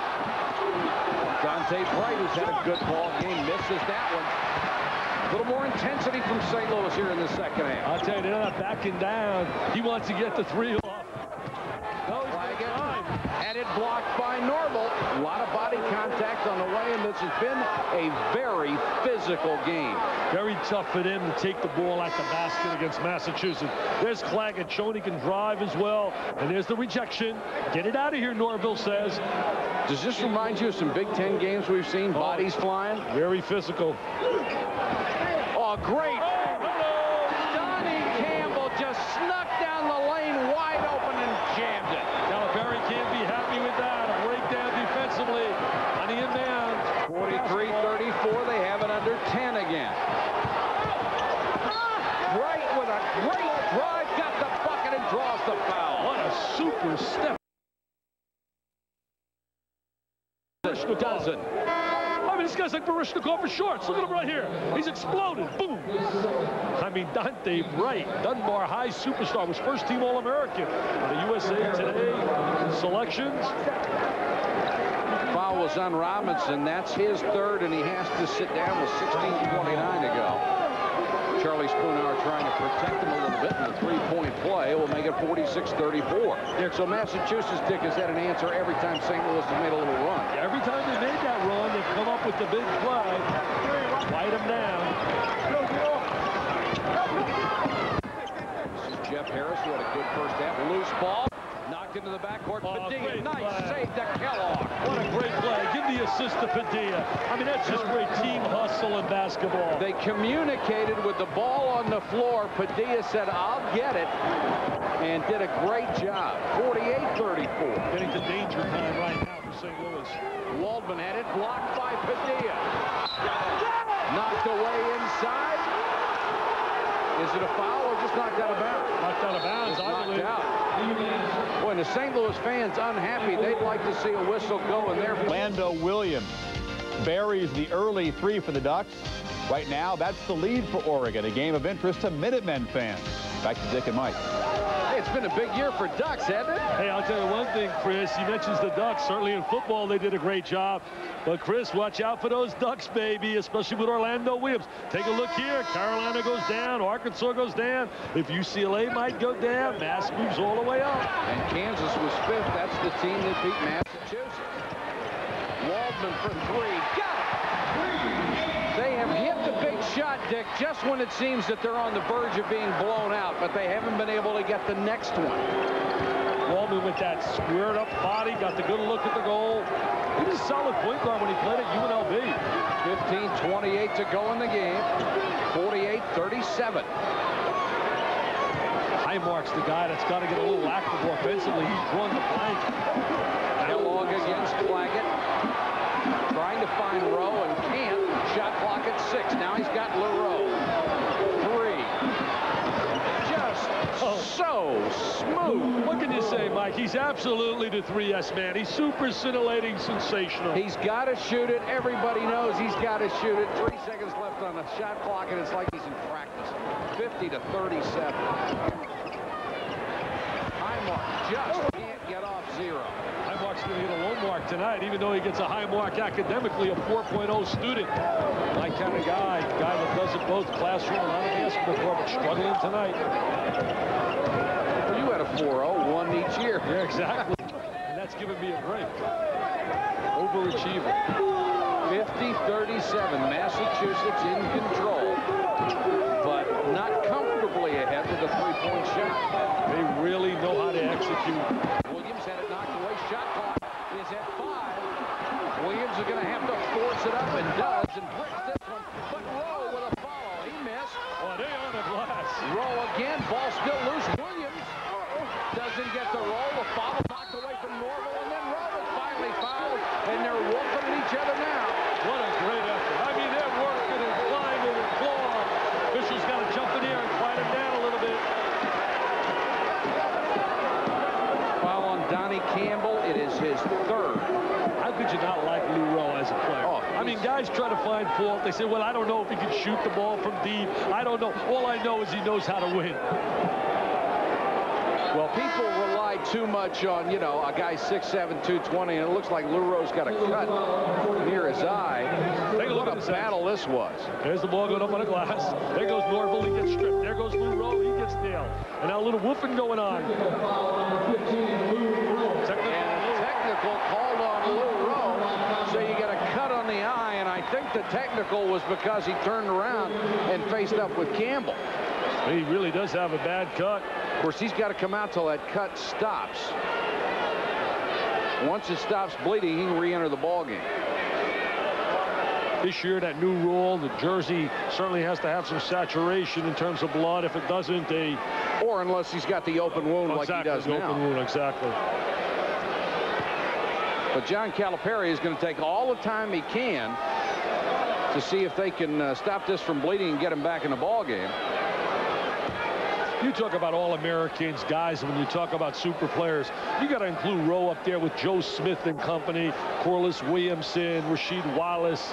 Speaker 1: Donta Bright, who's had a good ball game, misses that one. A little more intensity from St. Louis here in the second half.
Speaker 2: I'll tell you, they're not backing down. He wants to get the three off. No, he's got
Speaker 1: Claggett
Speaker 2: time.
Speaker 1: had it blocked by Norval. A lot of body contact on the way, and this has been a very physical game.
Speaker 2: Very tough for them to take the ball at the basket against Massachusetts. There's Claggett showing he can drive as well. And there's the rejection. Get it out of here, Norville says.
Speaker 1: Does this remind you of some Big Ten games we've seen? Oh. Bodies flying?
Speaker 2: Very physical.
Speaker 1: Oh, great. Donnie Campbell just snuck down the lane wide open and jammed it.
Speaker 2: Calipari can't be happy with that. A breakdown defensively on the inbound.
Speaker 1: 43-34, they have it under 10 again. Bright with a great drive, got the bucket and draws the foul.
Speaker 2: What a super step.
Speaker 1: Dozen.
Speaker 2: I mean, this guy's like Baryshnikov for shorts. Look at him right here. He's exploded. Boom. I mean, Donta Bright, Dunbar High superstar, was first team All-American the USA Today selections.
Speaker 1: Foul was on Robinson. That's his third, and he has to sit down with 16.29 to go. Charlie Spoonhour trying to protect him a little bit in the three-point play will make it 46-34. So Massachusetts, Dick, has had an answer every time St. Louis has made a little run.
Speaker 2: Every time they made that run, they've come up with the big play. Fight them down.
Speaker 1: This is Jeff Harris, who had a good first half. Loose ball, into the backcourt.
Speaker 2: Oh,
Speaker 1: Padilla, nice
Speaker 2: play.
Speaker 1: save to Kellogg.
Speaker 2: What a great play. Give the assist to Padilla. I mean, that's just great team hustle in basketball.
Speaker 1: They communicated with the ball on the floor. Padilla said, I'll get it, and did a great job. 48-34.
Speaker 2: Getting to danger time right now for St. Louis.
Speaker 1: Waldman had it blocked by Padilla. Knocked away inside. Is it a foul just knocked out of bounds?
Speaker 2: Knocked out of bounds,
Speaker 1: Just
Speaker 2: I
Speaker 1: knocked
Speaker 2: believe.
Speaker 1: out. Boy, and the St. Louis fans unhappy. They'd like to see a whistle go in their
Speaker 4: Lando Williams buries the early three for the Ducks. Right now, that's the lead for Oregon, a game of interest to Minutemen fans. Back to Dick and Mike.
Speaker 1: Hey, it's been a big year for Ducks, hasn't it?
Speaker 2: Hey, I'll tell you one thing, Chris. You mentions the Ducks. Certainly in football, they did a great job. But, Chris, watch out for those Ducks, baby, especially with Orlando Williams. Take a look here. Carolina goes down. Arkansas goes down. If UCLA might go down, Mass moves all the way up.
Speaker 1: And Kansas was fifth. That's the team that beat Massachusetts. Waldman for three. Got it! They have hit the big shot, Dick, just when it seems that they're on the verge of being blown out, but they haven't been able to get the next one.
Speaker 2: Waldman with that squared up body, got the good look at the goal. He was a solid point guard when he played at UNLV.
Speaker 1: 15-28 to go in the game. 48-37.
Speaker 2: Highmark's the guy that's got to get a little active offensively. He's drawn the blank.
Speaker 1: Kellogg against Claggett. Trying to find Roe and can't. Shot clock at six. Now he's got Lou Roe. Three. Just so smooth.
Speaker 2: What can He's absolutely the 3S man. He's super scintillating, sensational.
Speaker 1: He's got to shoot it. Everybody knows he's got to shoot it. Three seconds left on the shot clock, and it's like he's in practice. 50 to 37. Highmark just can't get off zero.
Speaker 2: Highmark's going to get a low mark tonight, even though he gets a high mark academically, a 4.0 student. My kind of guy, guy that does it both classroom and on the basketball court, but struggling tonight.
Speaker 1: Well, you had a 4-0, one each year.
Speaker 2: Yeah, exactly. And that's giving me a break. Overachiever.
Speaker 1: 50-37, Massachusetts in control, but not comfortably ahead with a three-point shot.
Speaker 2: They really know how to execute.
Speaker 1: Williams had it knocked away. Shot clock is at five. Williams is going to have to force it up and does and brings this one. But Roe with a follow. He missed.
Speaker 2: Oh, they on a glass.
Speaker 1: Roe again. Ball still loose. Williams doesn't get the roll. The follow knocked away from Norval. And then Roe is finally fouled. And they're whooping at each other now.
Speaker 2: What a great effort. I mean, they're working and climbing and clawing. Officials got to jump in here and quiet him down a little bit.
Speaker 1: Foul on Donnie Campbell. It is his third.
Speaker 2: How could you not like Lou Roe as a player?
Speaker 1: Oh,
Speaker 2: I mean, guys try to find fault. They say, well, I don't know if he can shoot the ball from deep. I don't know. All I know is he knows how to win.
Speaker 1: Well, people rely too much on, you know, a guy 6'7", 220, and it looks like Lou Roe's got a cut near his eye.
Speaker 2: Take a look
Speaker 1: What
Speaker 2: at
Speaker 1: a
Speaker 2: this
Speaker 1: battle this was.
Speaker 2: There's the ball going up on the glass. There goes Norville. He gets stripped. There goes Lou Roe. He gets nailed. And now a little woofing going on. Technical.
Speaker 1: And a technical called on Lou Roe, so you get a cut on the eye, and I think the technical was because he turned around and faced up with Campbell.
Speaker 2: He really does have a bad cut.
Speaker 1: Of course, he's got to come out till that cut stops. Once it stops bleeding, he can re-enter the ball game.
Speaker 2: This year, that new rule, the jersey certainly has to have some saturation in terms of blood. If it doesn't, they
Speaker 1: Or unless he's got the open wound like he does
Speaker 2: the
Speaker 1: now.
Speaker 2: open wound. Exactly.
Speaker 1: But John Calipari is going to take all the time he can to see if they can uh, stop this from bleeding and get him back in the ball game.
Speaker 2: You talk about All-Americans, guys, when you talk about super players, you got to include Roe up there with Joe Smith and company, Corliss Williamson, Rasheed Wallace.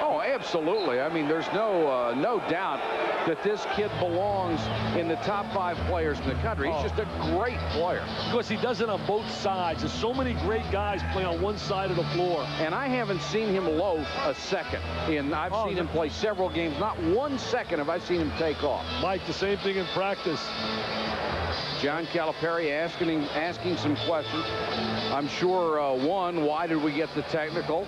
Speaker 1: Oh, absolutely. I mean, there's no uh, no doubt that this kid belongs in the top five players in the country. He's
Speaker 2: Oh.
Speaker 1: just a great player.
Speaker 2: Because he does it on both sides. There's so many great guys play on one side of the floor.
Speaker 1: And I haven't seen him loaf a second. In I've
Speaker 2: Oh,
Speaker 1: seen him play several games. Not one second have I seen him take off.
Speaker 2: Mike, the same thing in practice.
Speaker 1: John Calipari asking him asking some questions. I'm sure uh, one, why did we get the technical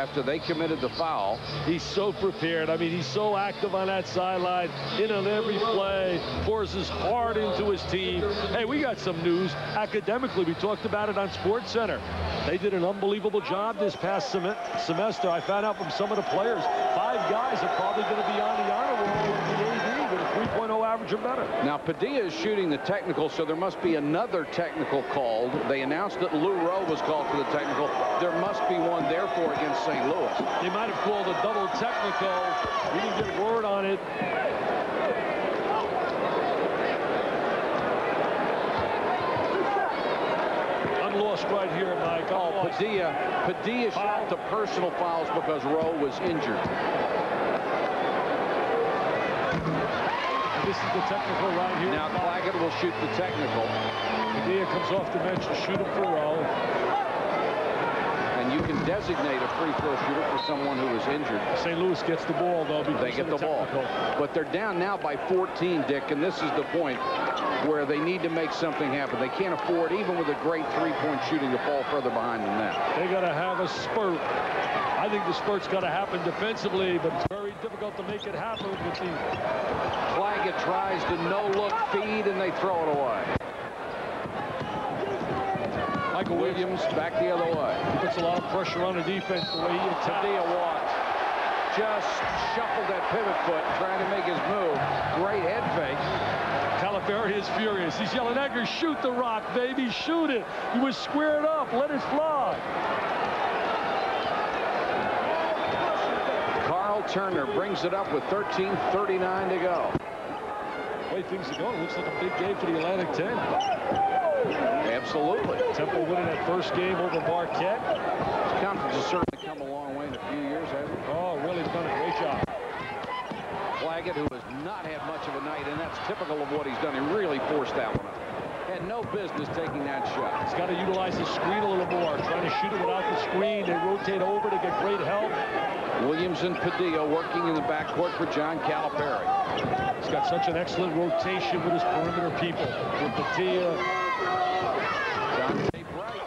Speaker 1: after they committed the foul?
Speaker 2: He's so prepared. I mean, he's so active on that sideline, in on every play, his heart into his team. Hey, we got some news. Academically, we talked about it on Sports Center. They did an unbelievable job this past sem semester. I found out from some of the players, five guys are probably going to be on better.
Speaker 1: Now, Padilla is shooting the technical, so there must be another technical called. They announced that Lou Roe was called for the technical. There must be one, therefore, against St. Louis.
Speaker 2: They might have called a double technical. We didn't get word on it. lost right here, Mike.
Speaker 1: Oh, Padilla. Padilla shot the personal fouls because Roe was injured.
Speaker 2: This is the technical right here.
Speaker 1: Now Claggett will shoot the technical,
Speaker 2: Padilla comes off the bench to shoot him for Roe.
Speaker 1: and you can designate a free throw shooter for someone who was injured.
Speaker 2: St. Louis gets the ball, though, because
Speaker 1: They get
Speaker 2: of
Speaker 1: the ball. But they're down now by 14, Dick, and this is the point where they need to make something happen. They can't afford, even with a great three-point shooting, to fall further behind than that.
Speaker 2: They got to have a spurt. I think the spurt's got to happen defensively, but it's very difficult to make it happen with the
Speaker 1: Claggett tries to no-look feed, and they throw it away. Michael Williams back the other way.
Speaker 2: He puts a lot of pressure on the defense the way he attacks.
Speaker 1: Walks. Just shuffled that pivot foot, trying to make his move. Great head fake.
Speaker 2: Calipari is furious. He's yelling, Edgar, shoot the rock, baby, shoot it. You was squared up, let it fly.
Speaker 1: Turner brings it up with 13.39 to go.
Speaker 2: The way things are going, looks like a big game for the Atlantic 10.
Speaker 1: Absolutely.
Speaker 2: Temple winning that first game over Marquette.
Speaker 1: This conference has certainly come a long way in a few years, hasn't it?
Speaker 2: Oh, really done a great job.
Speaker 1: Claggett, who has not had much of a night, and that's typical of what he's done. He really forced that one up. Had no business taking that shot.
Speaker 2: He's got to utilize the screen a little more. Trying to shoot it without the screen. They rotate over to get great help.
Speaker 1: Williams and Padilla working in the backcourt for John Calipari.
Speaker 2: He's got such an excellent rotation with his perimeter people. With Padilla,
Speaker 1: Donta Bright.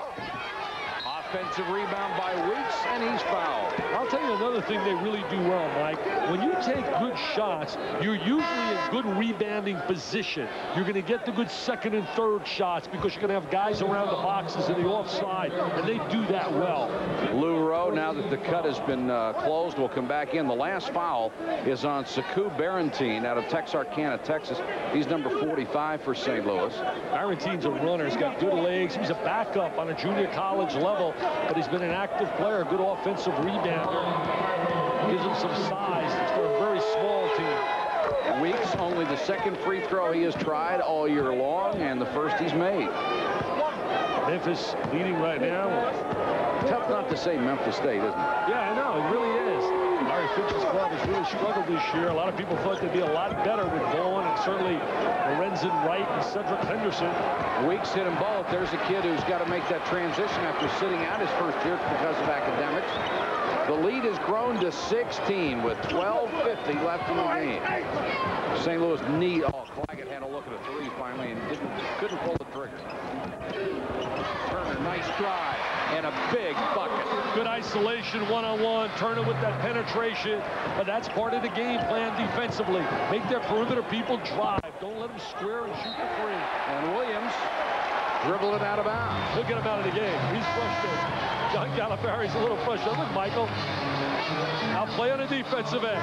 Speaker 1: Offensive rebound by Weeks, and he's fouled.
Speaker 2: I'll tell you another thing they really do well, Mike. When you take good shots, you're usually in good rebounding position. You're going to get the good second and third shots because you're going to have guys around the boxes in the offside, and they do that well.
Speaker 1: Lou Roe, now that the cut has been uh, closed, will come back in. The last foul is on Saku Barentine out of Texarkana, Texas. He's number 45 for St. Louis.
Speaker 2: Barentine's a runner. He's got good legs. He's a backup on a junior college level, but he's been an active player, good offensive rebounder. Gives him some size for a very small team.
Speaker 1: Weeks, only the second free throw he has tried all year long, and the first he's made.
Speaker 2: Memphis leading right now.
Speaker 1: Tough not to say Memphis State, isn't it?
Speaker 2: Yeah, I know. It really is. Larry Finch's club has really struggled this year. A lot of people thought they'd be a lot better with Bowen and certainly Lorenzen Wright and Cedric Henderson.
Speaker 1: Weeks hit them both. There's a kid who's got to make that transition after sitting out his first year because of academics. The lead has grown to 16 with 12.50 left in the game. St. Louis need. Oh, Claggett had a look at a three finally and didn't couldn't pull the trigger. Turner, nice drive and a big bucket.
Speaker 2: Good isolation one-on-one. Turner with that penetration. But that's part of the game plan defensively. Make their perimeter people drive. Don't let them square and shoot the three.
Speaker 1: And Williams dribbled it out of bounds.
Speaker 2: He'll get him out of the game. He's frustrated. John Calipari's a little frustrated. Look, Michael. Now play on the defensive end.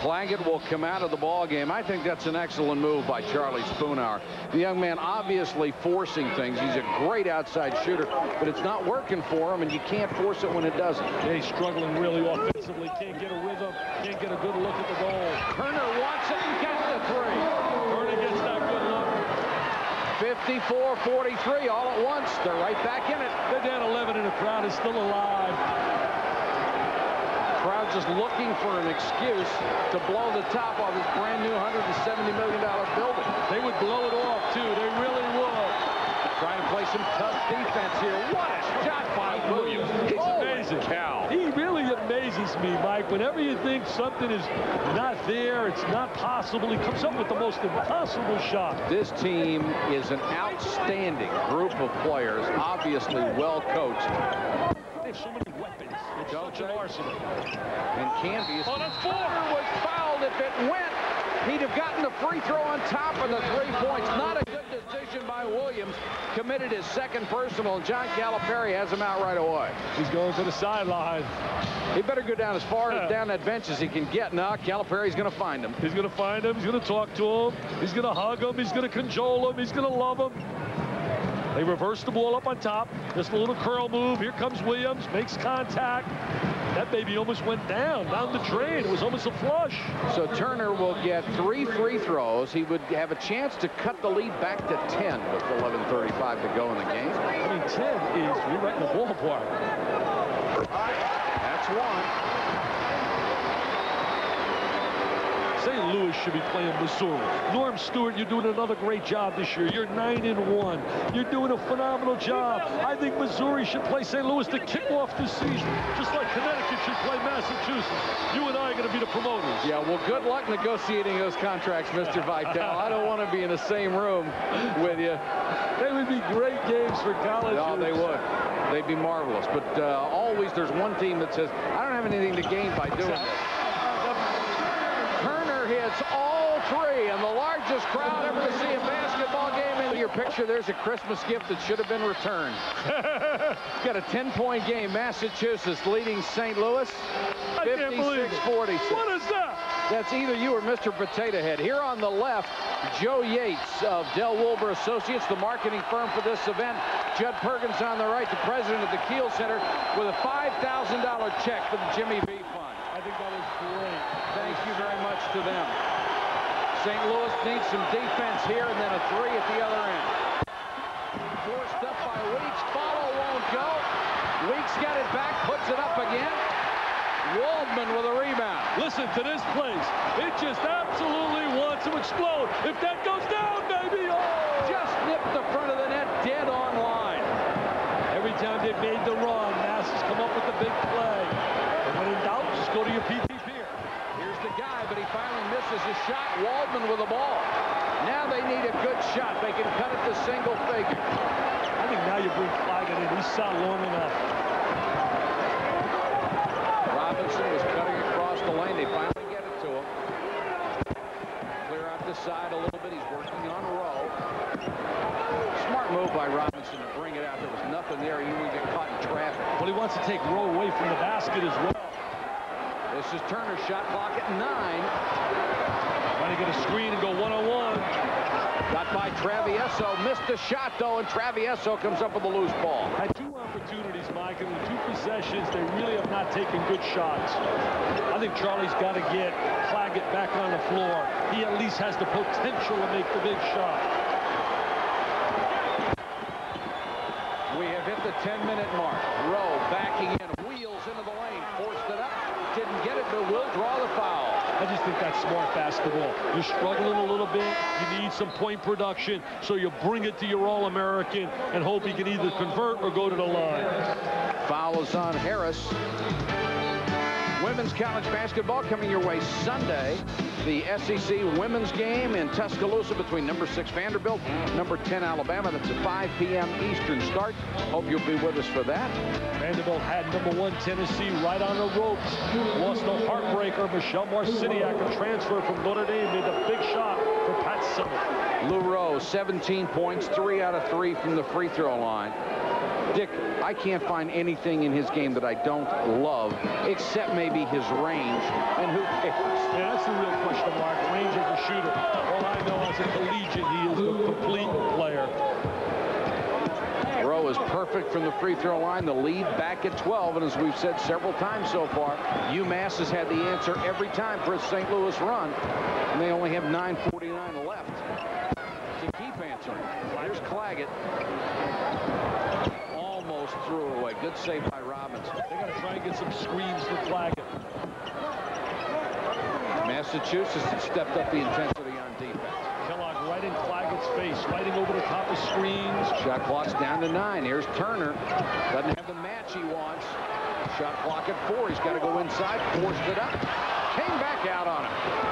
Speaker 1: Claggett will come out of the ball game. I think that's an excellent move by Charlie Spoonhour. The young man obviously forcing things. He's a great outside shooter, but it's not working for him, and you can't force it when it doesn't.
Speaker 2: Yeah, he's struggling really offensively. Can't get a rhythm. Can't get a good look at the goal.
Speaker 1: Turner wants it and gets the three.
Speaker 2: Turner gets that good look.
Speaker 1: 54-43 all at once. They're right back in it.
Speaker 2: They're down 11 and the crowd is still alive.
Speaker 1: Crowd just looking for an excuse to blow the top off this brand new $170 million building.
Speaker 2: They would blow it off, too. They really would.
Speaker 1: Trying to play some tough defense here. What a shot by Williams.
Speaker 2: He's
Speaker 1: Holy
Speaker 2: amazing.
Speaker 1: cow.
Speaker 2: He really amazes me, Mike. Whenever you think something is not there, it's not possible, he comes up with the most impossible shot.
Speaker 1: This team is an outstanding group of players, obviously well coached.
Speaker 2: They have so many weapons. It's
Speaker 1: Don't
Speaker 2: such an arsenal.
Speaker 1: And Camby
Speaker 2: Oh, that's four.
Speaker 1: was fouled. If it went, he'd have gotten the free throw on top of the three points. Not a decision by Williams. Committed his second personal, and John Calipari has him out right away.
Speaker 2: He's going to the sideline.
Speaker 1: He better go down as far down that bench as he can get. Now Calipari's going to find him.
Speaker 2: He's going to find him. He's going to talk to him. He's going to hug him. He's going to cajole him. He's going to love him. They reverse the ball up on top. Just a little curl move. Here comes Williams. Makes contact. That baby almost went down, down the drain. It was almost a flush.
Speaker 1: So Turner will get three free throws. He would have a chance to cut the lead back to 10 with 11.35 to go in the game.
Speaker 2: I mean, 10 is right in the ballpark.
Speaker 1: That's one.
Speaker 2: St. Louis should be playing Missouri. Norm Stewart, you're doing another great job this year. You're 9 and one. You're doing a phenomenal job. I think Missouri should play St. Louis to kick off the season, just like Connecticut should play Massachusetts. You and I are going to be the promoters.
Speaker 1: Yeah, well, good luck negotiating those contracts, Mr. Vitale. I don't want to be in the same room with you.
Speaker 2: They would be great games for college.
Speaker 1: No, they would. They'd be marvelous. But uh, always there's one team that says, I don't have anything to gain by doing this. Turner hits all three, and the largest crowd ever to see a basketball game. In your picture, there's a Christmas gift that should have been returned. <laughs> Got a 10-point game. Massachusetts leading St. Louis,
Speaker 2: I can't believe it.
Speaker 1: 56-46.
Speaker 2: What is that?
Speaker 1: That's either you or Mr. Potato Head. Here on the left, Joe Yates of Del Wilber Associates, the marketing firm for this event. Judd Perkins on the right, the president of the Kiel Center, with a $5,000 check for the Jimmy V Fund.
Speaker 2: I think that was great.
Speaker 1: Thank you very much to them. St. Louis needs some defense here and then a three at the other end. Forced up by Weeks. Follow won't go. Weeks got it back, puts it up again. Waldman with a rebound.
Speaker 2: Listen to this place. It just absolutely wants to explode. If that goes down, baby, oh!
Speaker 1: Just nipped the front of the net dead on line.
Speaker 2: Every time they've made the run, Mass has come up with the big play. And when in doubt, just go to your PT Pier.
Speaker 1: Here's the guy, but he finally misses his shot. Waldman with the ball. Now they need a good shot. They can cut it to single figure.
Speaker 2: I think now you bring Claggett in. He's sat long enough.
Speaker 1: Robinson was cutting across the lane. They finally get it to him. Clear out the side a little bit. He's working on Roe. Smart move by Robinson to bring it out. There was nothing there. He would get caught in traffic.
Speaker 2: But he wants to take Roe away from the basket as well.
Speaker 1: This is Turner's shot clock at nine.
Speaker 2: Trying to get a screen and go one-on-one.
Speaker 1: Got by Travieso. Missed the shot, though, and Travieso comes up with a loose ball.
Speaker 2: Had two opportunities, Mike, and in two possessions, they really have not taken good shots. I think Charlie's got to get Claggett back on the floor. He at least has the potential to make the big shot.
Speaker 1: We have hit the 10-minute mark. Roe backing in, wheels into the lane, forced it up, didn't get it, but will draw the foul.
Speaker 2: I just think that's smart basketball. You're struggling a little bit. You need some point production, so you bring it to your All-American and hope he can either convert or go to the line.
Speaker 1: Foul is on Harris. Women's college basketball coming your way Sunday. The SEC women's game in Tuscaloosa between number 6 Vanderbilt, number 10 Alabama. That's a 5 p.m. Eastern start. Hope you'll be with us for that.
Speaker 2: Vanderbilt had number one Tennessee right on the ropes. Lost a heartbreaker. Michelle Marciniak, a transfer from Notre Dame, made a big shot for Pat Summitt.
Speaker 1: Lou Roe, 17 points, 3 out of 3 from the free throw line. Dick, I can't find anything in his game that I don't love, except maybe his range. And who cares?
Speaker 2: Yeah, that's the real question mark. Range as a shooter. All I know as a collegiate, he is a complete player.
Speaker 1: Roe is perfect from the free throw line. The lead back at 12. And as we've said several times so far, UMass has had the answer every time for a St. Louis run. And they only have 9.49 left to keep answering. Here's Claggett. Threw it away. Good save by Robinson.
Speaker 2: They got to try and get some screens for Claggett.
Speaker 1: Massachusetts has stepped up the intensity on defense.
Speaker 2: Kellogg right in Claggett's face, fighting over the top of screens.
Speaker 1: Shot clock's down to nine. Here's Turner. Doesn't have the match he wants. Shot clock at four. He's got to go inside. Forced it up. Came back out on him.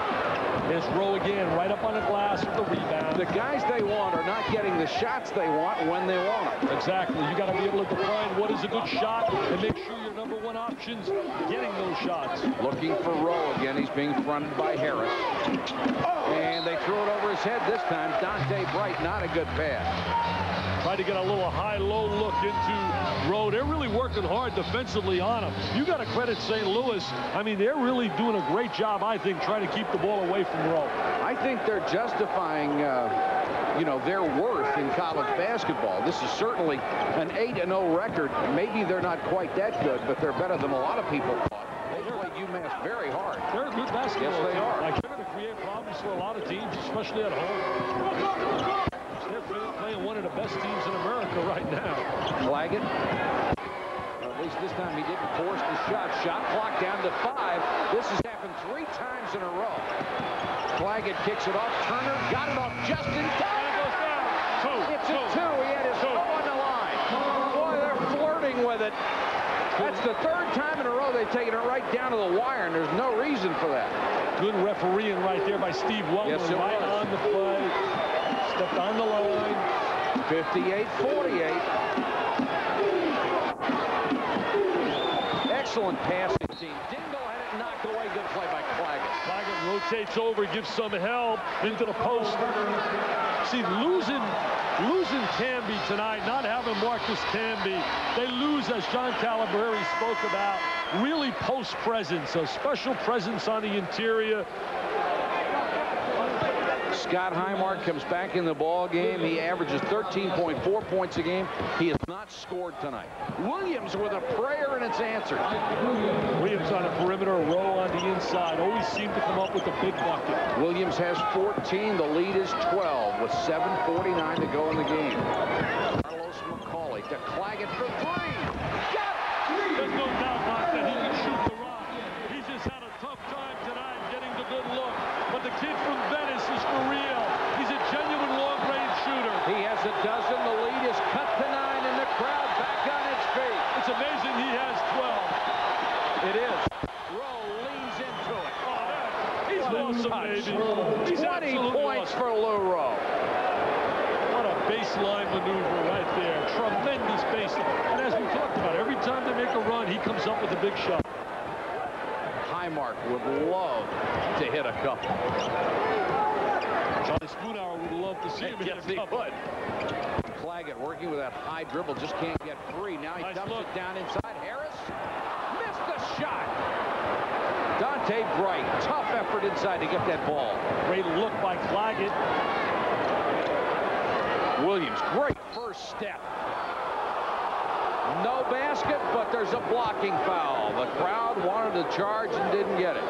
Speaker 2: Here's Roe again, right up on the glass with the rebound.
Speaker 1: The guys they want are not getting the shots they want when they want them.
Speaker 2: Exactly. You got to be able to define what is a good shot and make sure your number one option's getting those shots.
Speaker 1: Looking for Roe again. He's being fronted by Harris. And they threw it over his head this time. Donta Bright, not a good pass.
Speaker 2: Tried to get a little high-low look into Roe. They're really working hard defensively on him. You got to credit St. Louis. I mean, they're really doing a great job, I think, trying to keep the ball away from Roe.
Speaker 1: I think they're justifying uh, you know, their worth in college basketball. This is certainly an 8-0 record. Maybe they're not quite that good, but they're better than a lot of people thought. They played UMass very hard.
Speaker 2: They're a good basketball
Speaker 1: Yes, they
Speaker 2: team.
Speaker 1: are.
Speaker 2: Like, they're going to create problems for a lot of teams, especially at home. They're playing one of the best teams in America right now.
Speaker 1: Claggett. Well, at least this time he didn't force the shot. Shot clock down to five. This has happened three times in a row. Claggett kicks it off. Turner got it off just in time.
Speaker 2: Two,
Speaker 1: It's a
Speaker 2: two.
Speaker 1: two. He had his
Speaker 2: Two.
Speaker 1: toe on the line. Boy, they're flirting with it. That's the third time in a row they've taken it right down to the wire, and there's no reason for that.
Speaker 2: Good refereeing right there by Steve Welmer.
Speaker 1: Yes,
Speaker 2: right
Speaker 1: was.
Speaker 2: on the play. Stepped on the line.
Speaker 1: 58-48. Excellent passing team. Dingle had it knocked away. Good play by Claggett.
Speaker 2: Claggett rotates over, gives some help into the post. See, losing losing Camby tonight, not having Marcus Camby, they lose, as John Calipari spoke about, really post presence, a special presence on the interior.
Speaker 1: Scott Highmark comes back in the ball game. He averages 13.4 points a game. He has not scored tonight. Williams with a prayer and it's answered.
Speaker 2: Williams on a perimeter, Roe on the inside, always seem to come up with a big bucket.
Speaker 1: Williams has 14. The lead is 12 with 7.49 to go in the game. Carlos McCauley to Claggett for three. Got it!
Speaker 2: There's no doubt, Mark, that he can shoot the rock. He's just had a tough time tonight getting the good look. But the kid from Venice is for real. He's a genuine long-range shooter.
Speaker 1: He has a dozen. The lead is cut to nine, and the crowd back on its feet.
Speaker 2: It's amazing he has 12.
Speaker 1: It is. Roe leans into it.
Speaker 2: Oh, that, he's
Speaker 1: What a
Speaker 2: awesome,
Speaker 1: touch.
Speaker 2: baby. He's
Speaker 1: 20
Speaker 2: absolutely
Speaker 1: points
Speaker 2: awesome.
Speaker 1: for Lou Roe.
Speaker 2: What a baseline maneuver right there. Tremendous baseline. And as we talked about, every time they make a run, he comes up with a big shot.
Speaker 1: Highmark would love to hit a couple.
Speaker 2: Charlie Spoonhour would love to see him hit a couple.
Speaker 1: would. Claggett working with that high dribble, just can't get free. Now he
Speaker 2: Nice
Speaker 1: dumps
Speaker 2: look.
Speaker 1: it down inside. Harris missed the shot. Donta Bright, tough effort inside to get that ball.
Speaker 2: Great look by Claggett.
Speaker 1: Williams, great first step. No basket, but there's a blocking foul. The crowd wanted to charge and didn't get it.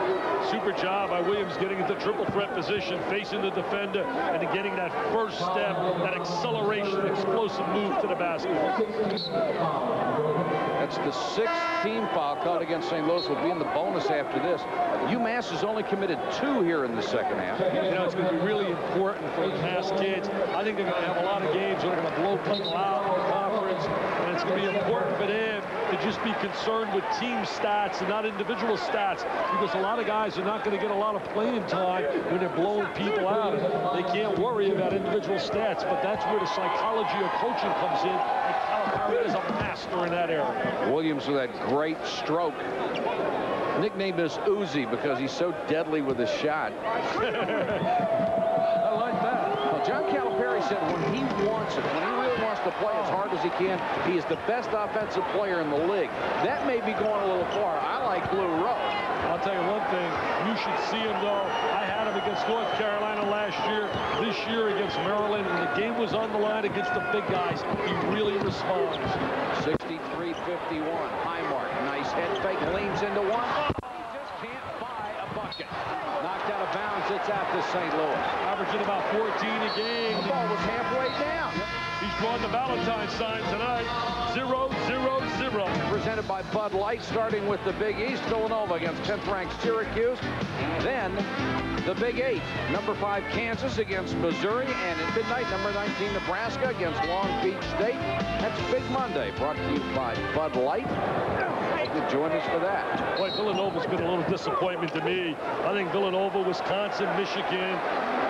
Speaker 2: Super job by Williams getting into triple threat position, facing the defender, and getting that first step, that acceleration, explosive move to the basket.
Speaker 1: That's the sixth team foul called against St. Louis. Will be in the bonus after this. UMass has only committed two here in the second half.
Speaker 2: You know, it's going to be really important for the past kids. I think they're going to have a lot of games where they're going to blow people out in the conference, and it's going to be important for them to just be concerned with team stats and not individual stats because a lot of guys are not going to get a lot of playing time when they're blowing people out. They can't worry about individual stats, but that's where the psychology of coaching comes in, and Calipari is a master in that area.
Speaker 1: Williams with that great stroke. Nickname is Uzi because he's so deadly with his shot. <laughs>
Speaker 2: I like that.
Speaker 1: John Calipari said when he wants it, when he really wants to play as hard as he can, he is the best offensive player in the league. That may be going a little far. I like Lou Roe.
Speaker 2: I'll tell you one thing. You should see him, though. I had him against North Carolina last year. This year against Maryland. When the game was on the line against the big guys, he really responds.
Speaker 1: 63-51. Highmark. Nice head fake. Leans into one. He just can't buy a bucket. Knocked out of Out to St. Louis.
Speaker 2: Averaging about 14 a game.
Speaker 1: The ball was halfway down.
Speaker 2: He's drawing the Valentine sign tonight. Zero, zero, zero.
Speaker 1: Presented by Bud Light, starting with the Big East. Villanova against 10th ranked Syracuse. Then the Big Eight. Number five Kansas against Missouri. And at midnight, number 19 Nebraska against Long Beach State. That's Big Monday, brought to you by Bud Light. Join us for that.
Speaker 2: Boy, Villanova's been a little disappointment to me. I think Villanova, Wisconsin, Michigan,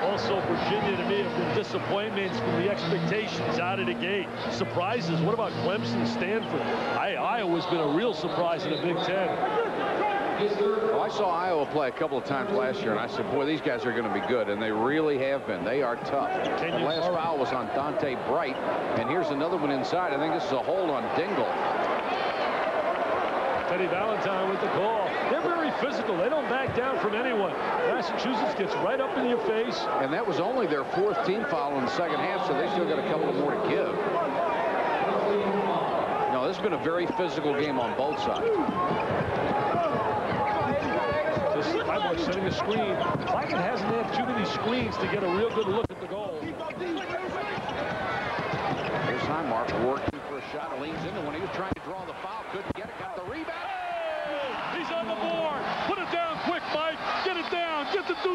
Speaker 2: also Virginia to me have been disappointments from the expectations out of the gate. Surprises. What about Clemson, Stanford? I, Iowa's been a real surprise in the Big Ten.
Speaker 1: Well, I saw Iowa play a couple of times last year, and I said, boy, these guys are going to be good, and they really have been. They are tough. The last foul was on Donta Bright, and here's another one inside. I think this is a hold on Dingle.
Speaker 2: Teddy Valentine with the call. They're very physical. They don't back down from anyone. Massachusetts gets right up in your face.
Speaker 1: And that was only their fourth team foul in the second half, so they still got a couple more to give. No, this has been a very physical game on both sides.
Speaker 2: This is Highmark setting a screen. Claggett hasn't had too many screens to get a real good look at the goal.
Speaker 1: Here's Highmark working for a shot. Leans into when he was trying to draw the foul. Couldn't get it. Got the rebound.
Speaker 2: He's on the board. Put it down quick, Mike. Get it down.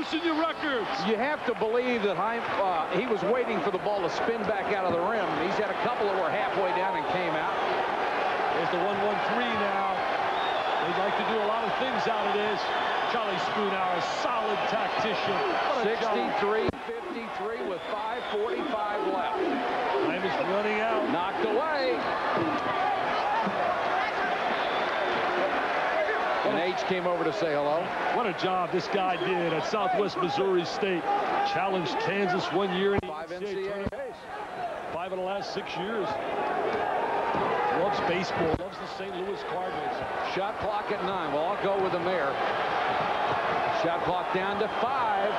Speaker 2: Get the your records.
Speaker 1: You have to believe that Heim, uh, he was waiting for the ball to spin back out of the rim. He's had a couple that were halfway down and came out.
Speaker 2: There's the 1-1-3 now. They'd like to do a lot of things out of this. Charlie Spoonhour, a solid tactician.
Speaker 1: 63-53 with 5.45 left.
Speaker 2: Time is running out.
Speaker 1: Knocked away. And came over to say hello.
Speaker 2: What a job this guy did at Southwest Missouri State. Challenged Kansas one year in
Speaker 1: Five
Speaker 2: NCAA Five in the last six years. Loves baseball. Loves the St. Louis Cardinals.
Speaker 1: Shot clock at nine. Well, I'll go with the mayor. Shot clock down to five.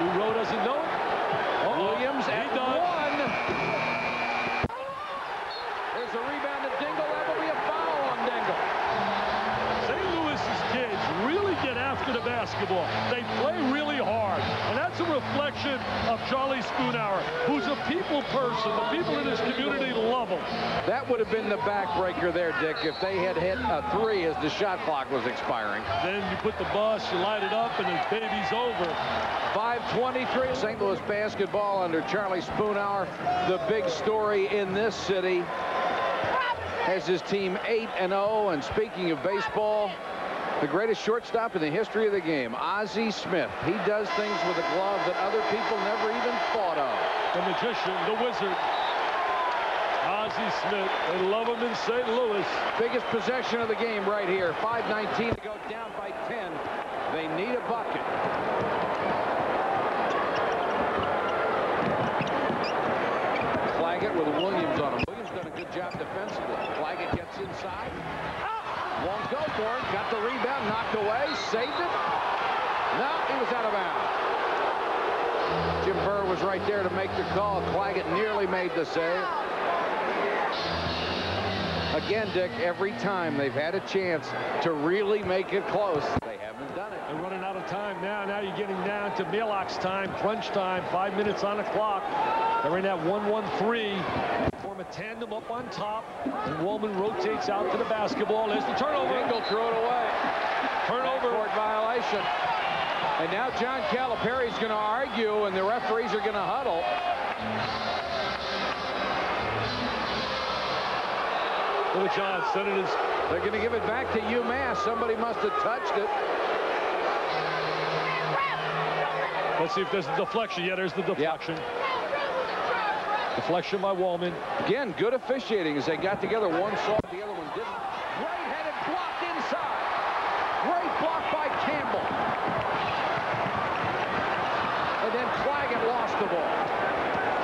Speaker 2: Lou Roe doesn't know it. Uh-oh.
Speaker 1: Williams at
Speaker 2: does.
Speaker 1: one. There's a rebound to Dingle. That will be a foul on Dingle.
Speaker 2: St. Louis's kids really get after the basketball. They play really hard. And that's a reflection of Charlie Spoonhour, who's a people person. The people in his community love him.
Speaker 1: That would have been the backbreaker there, Dick, if they had hit a three as the shot clock was expiring.
Speaker 2: Then you put the bus, you light it up, and his baby's over.
Speaker 1: 523. St. Louis basketball under Charlie Spoonhour. The big story in this city has his team 8 and 0. And speaking of baseball, the greatest shortstop in the history of the game, Ozzie Smith. He does things with a glove that other people never even thought of.
Speaker 2: The magician, the wizard, Ozzie Smith. They love him in St. Louis.
Speaker 1: Biggest possession of the game right here. 5.19 to go down by 10. They need a bucket. Claggett with Williams on him. Williams done a good job defensively. Claggett gets inside. Won't go for. Got the rebound. Knocked away. Saved it. No, he was out of bounds. Jim Burr was right there to make the call. Claggett nearly made the save. Again, Dick, every time they've had a chance to really make it close, they haven't done it.
Speaker 2: They're running out of time now. Now you're getting down to Maalox time, crunch time, five minutes on the clock. They're in that 1-1-3. A tandem up on top. And Waldman rotates out to the basketball. There's the turnover.
Speaker 1: Dingle threw it away.
Speaker 2: Turnover.
Speaker 1: Court violation. And now John Calipari's going to argue, and the referees are going to huddle.
Speaker 2: Billy John said it is
Speaker 1: They're going to give it back to UMass. Somebody must have touched it.
Speaker 2: Let's see if there's a deflection. Yeah, there's the deflection. Deflection by Waldman.
Speaker 1: Again, good officiating as they got together. One saw it, the other one didn't. Right-headed blocked inside. Great block by Campbell. And then Claggett lost the ball.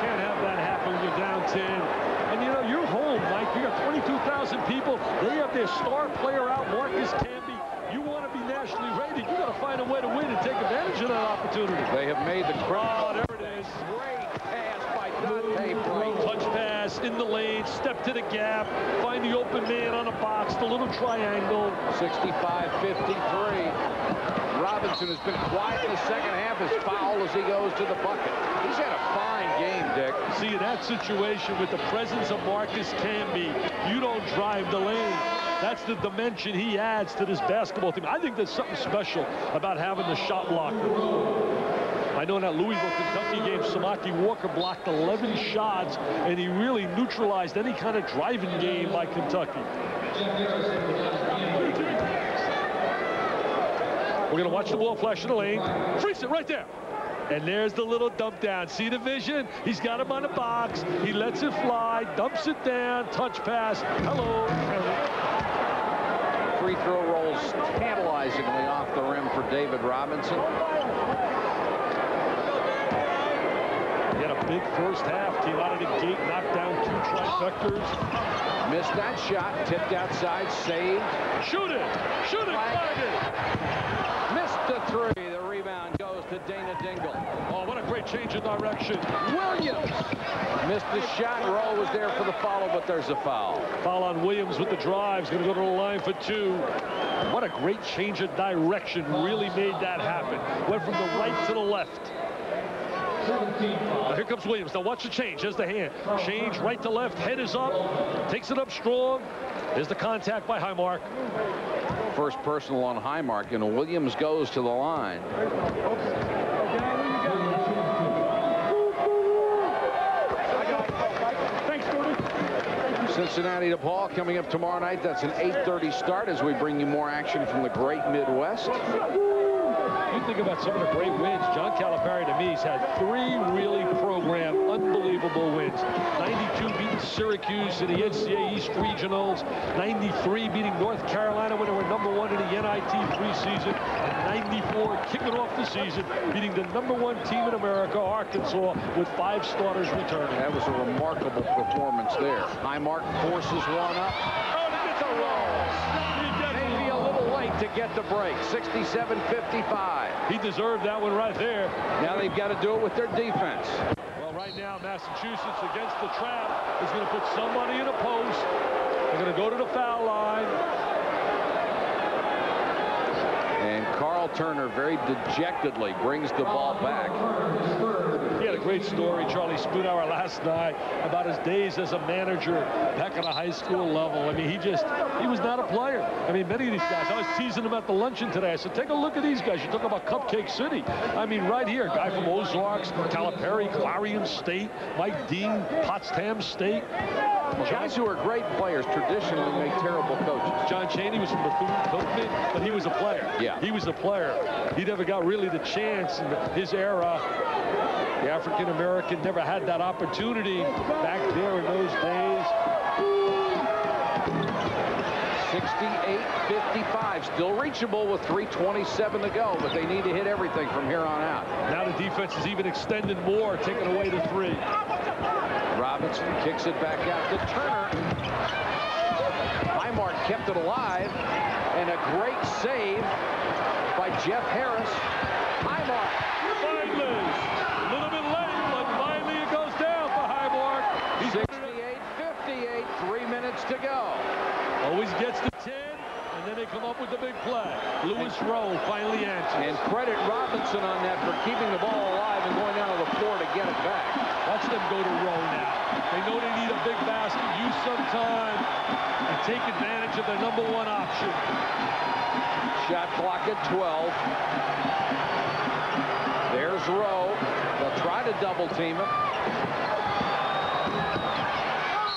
Speaker 2: Can't have that happen when you're down 10. And you know, you're home, Mike. You got 22,000 people. They have their star player out, Marcus Camby. You want to be nationally rated. You got to find a way to win and take advantage of that opportunity.
Speaker 1: They have made the
Speaker 2: Oh,
Speaker 1: critical.
Speaker 2: there it is.
Speaker 1: Great pass by Donta Bright.
Speaker 2: Touch pass in the lane, step to the gap, find the open man on a box, the little triangle.
Speaker 1: 65-53. Robinson has been quiet in the second half as foul as he goes to the bucket. He's had a fine game, Dick.
Speaker 2: See, in that situation with the presence of Marcus Camby, you don't drive the lane. That's the dimension he adds to this basketball team. I think there's something special about having the shot blocker. I know in that Louisville, Kentucky game, Samaki Walker blocked 11 shots, and he really neutralized any kind of driving game by Kentucky. We're going to watch the ball flash in the lane. Freeze it right there. And there's the little dump down. See the vision? He's got him on the box. He lets it fly, dumps it down, touch pass. Hello.
Speaker 1: Free throw rolls tantalizingly off the rim for David Robinson.
Speaker 2: He had a big first half. Came out of the gate, knocked down two trifectors.
Speaker 1: Missed that shot. Tipped outside. Saved.
Speaker 2: Shoot it. Shoot it. Find it.
Speaker 1: Missed the three. The rebound goes to Dana Dingle.
Speaker 2: Oh, what a great change of direction.
Speaker 1: Williams missed the shot. Roe was there for the follow, but there's a foul.
Speaker 2: Foul on Williams with the drive. He's going to go to the line for two. What a great change of direction. Really made that happen. Went from the right to the left. Now here comes Williams. Now watch the change. There's the hand. Change right to left. Head is up. Takes it up strong. There's the contact by Highmark.
Speaker 1: First personal on Highmark, and Williams goes to the line. Cincinnati DePaul coming up tomorrow night. That's an 8.30 start as we bring you more action from the great Midwest.
Speaker 2: Think about some of the great wins. John Calipari, to me, has had three really programmed, unbelievable wins. 92 beating Syracuse in the NCAA East Regionals. 93 beating North Carolina when they were number one in the NIT preseason. And 94 kicking off the season, beating the number one team in America, Arkansas, with five starters returning.
Speaker 1: That was a remarkable performance there. Highmark forces one up. To get the break. 67-55.
Speaker 2: He deserved that one right there.
Speaker 1: Now they've got to do it with their defense.
Speaker 2: Well, right now, Massachusetts against the trap is going to put somebody in a post. They're going to go to the foul line.
Speaker 1: And Carl Turner very dejectedly brings the ball back.
Speaker 2: He had a great story, Charlie Spoonhour, last night about his days as a manager back at a high school level. I mean, he just, he was not a player. I mean, many of these guys, I was teasing him at the luncheon today. I said, take a look at these guys. You talk about Cupcake City. I mean, right here, guy from Ozarks, Calipari, Clarion State, Mike Deane, Potsdam State.
Speaker 1: Guys who are great players traditionally make terrible coaches.
Speaker 2: John Chaney was from Bethune-Cookman, but he was a player.
Speaker 1: Yeah.
Speaker 2: He was a player. He never got really the chance in his era. The African-American never had that opportunity back there in those days.
Speaker 1: 68-55, still reachable with 3.27 to go, but they need to hit everything from here on out.
Speaker 2: Now the defense is even extended more, taking away the three.
Speaker 1: Robinson kicks it back out to Turner. Highmark kept it alive, and a great save by Jeff Harris. Highmark.
Speaker 2: Finally, a little bit late, but finally it goes down for Highmark. He's
Speaker 1: 68-58, three minutes to go.
Speaker 2: always gets to 10, and then they come up with the big play. Lewis Roe finally answers.
Speaker 1: And credit Robinson on that for keeping the ball alive and going down to the floor to get it back.
Speaker 2: Watch them go to Roe now. They know they need a big basket, use some time, and take advantage of their number one option.
Speaker 1: Shot clock at 12. There's Roe. They'll try to double team him.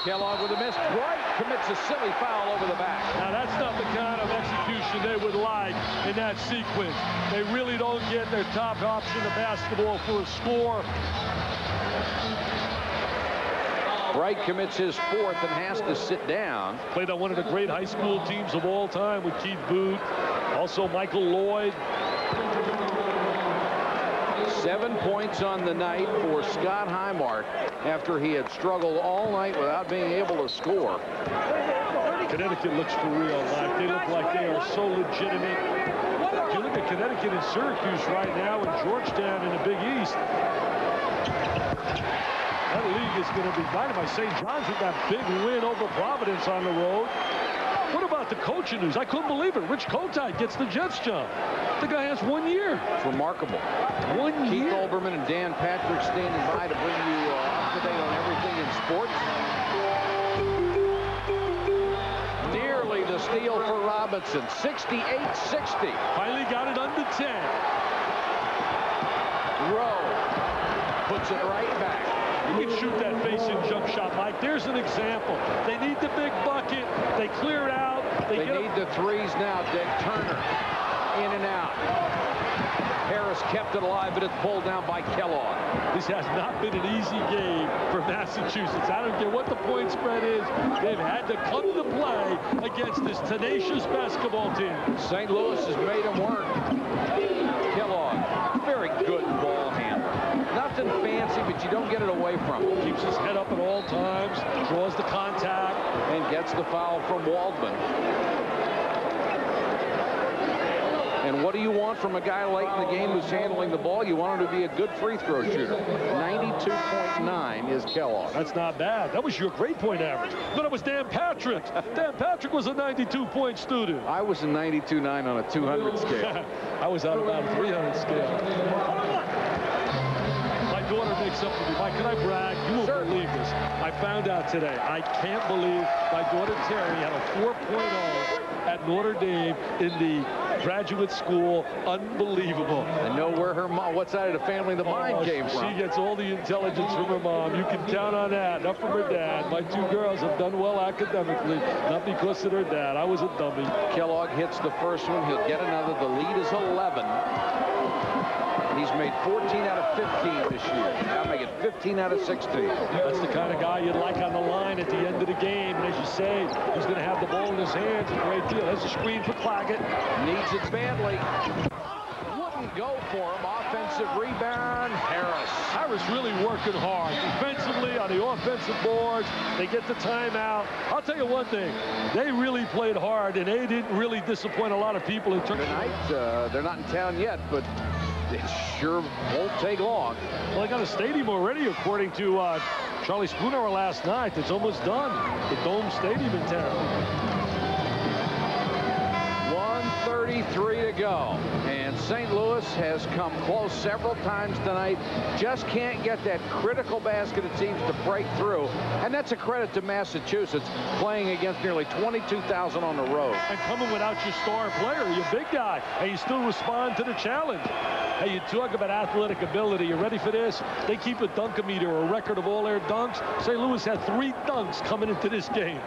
Speaker 1: Kellogg with a miss. Bright commits a silly foul over the back.
Speaker 2: Now, that's not the kind of execution they would like in that sequence. They really don't get their top option of basketball for a score.
Speaker 1: Bright commits his fourth and has to sit down.
Speaker 2: Played on one of the great high school teams of all time with Keith Booth, also Michael Lloyd.
Speaker 1: Seven points on the night for Scott Highmark after he had struggled all night without being able to score.
Speaker 2: Connecticut looks for real. Like they look like they are so legitimate. If you look at Connecticut and Syracuse right now and Georgetown in the Big East, that league is going to be by St. John's with that big win over Providence on the road. What about the coaching news? I couldn't believe it. Rich Kotite gets the Jets job. The guy has one year.
Speaker 1: It's remarkable.
Speaker 2: One
Speaker 1: Keith
Speaker 2: year.
Speaker 1: Olbermann and Dan Patrick standing by to bring you uh, up to date on everything in sports. Nearly the steal for Robinson. 68-60.
Speaker 2: Finally got it under 10.
Speaker 1: Roe puts it right back.
Speaker 2: You can shoot that facing jump shot, Mike. There's an example. They need the big bucket. They clear it out. They,
Speaker 1: They need the threes now, Dick. Turner in and out. Harris kept it alive, but it's pulled down by Kellogg.
Speaker 2: This has not been an easy game for Massachusetts. I don't care what the point spread is. They've had to come to play against this tenacious basketball team.
Speaker 1: St. Louis has made them work. Kellogg, very good ball handler. Nothing fancy, but you don't get it away from him.
Speaker 2: Keeps his head up at all times, draws the contact.
Speaker 1: And gets the foul from Waldman. And what do you want from a guy late in the game who's handling the ball? You want him to be a good free throw shooter. 92.9 is Kellogg.
Speaker 2: That's not bad. That was your grade point average. But it was Dan Patrick. <laughs> Dan Patrick was a 92-point student.
Speaker 1: I was a 92.9 on a 200 scale. <laughs>
Speaker 2: I was on about a 300 scale. Makes up for me. Mike, can I brag? You won't
Speaker 1: Certainly.
Speaker 2: believe this. I found out today. I can't believe my daughter Terry had a 4.0 at Notre Dame in the graduate school. Unbelievable.
Speaker 1: I know where her mom, what side of the family the mind
Speaker 2: Oh,
Speaker 1: came
Speaker 2: she
Speaker 1: from.
Speaker 2: She gets all the intelligence from her mom. You can count on that. Not from her dad. My two girls have done well academically, not because of their dad. I was a dummy.
Speaker 1: Kellogg hits the first one. He'll get another. The lead is 11. He's made 14 out of 15 this year. Now making 15 out of 16.
Speaker 2: That's the kind of guy you'd like on the line at the end of the game. And as you say, he's going to have the ball in his hands a great deal. Has a screen for Claggett.
Speaker 1: Needs it badly. Wouldn't go for him. Offensive rebound. Harris.
Speaker 2: Harris really working hard. Defensively, on the offensive boards, they get the timeout. I'll tell you one thing. They really played hard, and they didn't really disappoint a lot of people in terms
Speaker 1: Tonight, uh, they're not in town yet, but it sure won't take long.
Speaker 2: Well, they got a stadium already, according to uh, Charlie Spoonhour last night. It's almost done. The Dome Stadium in town.
Speaker 1: 133 to go. And St. Louis has come close several times tonight. Just can't get that critical basket, it seems, to break through. And that's a credit to Massachusetts playing against nearly 22,000 on the road.
Speaker 2: And coming without your star player, your big guy, and you still respond to the challenge. Hey, you talk about athletic ability. You ready for this? They keep a dunkometer, a record of all their dunks. St. Louis had three dunks coming into this game.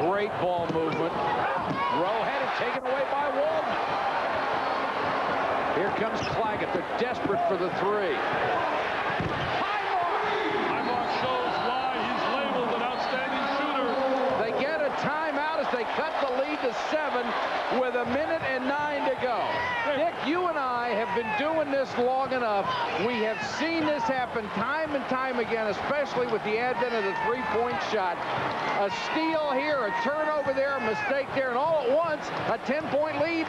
Speaker 1: Great ball movement. Roe had it taken away by Waldman. Here comes Claggett. They're desperate for the three.
Speaker 2: Highmark shows why he's labeled an outstanding shooter.
Speaker 1: They get a timeout as they cut the lead to seven with a minute and nine to go. You and I have been doing this long enough. We have seen this happen time and time again, especially with the advent of the three-point shot. A steal here, a turnover there, a mistake there, and all at once, a 10-point lead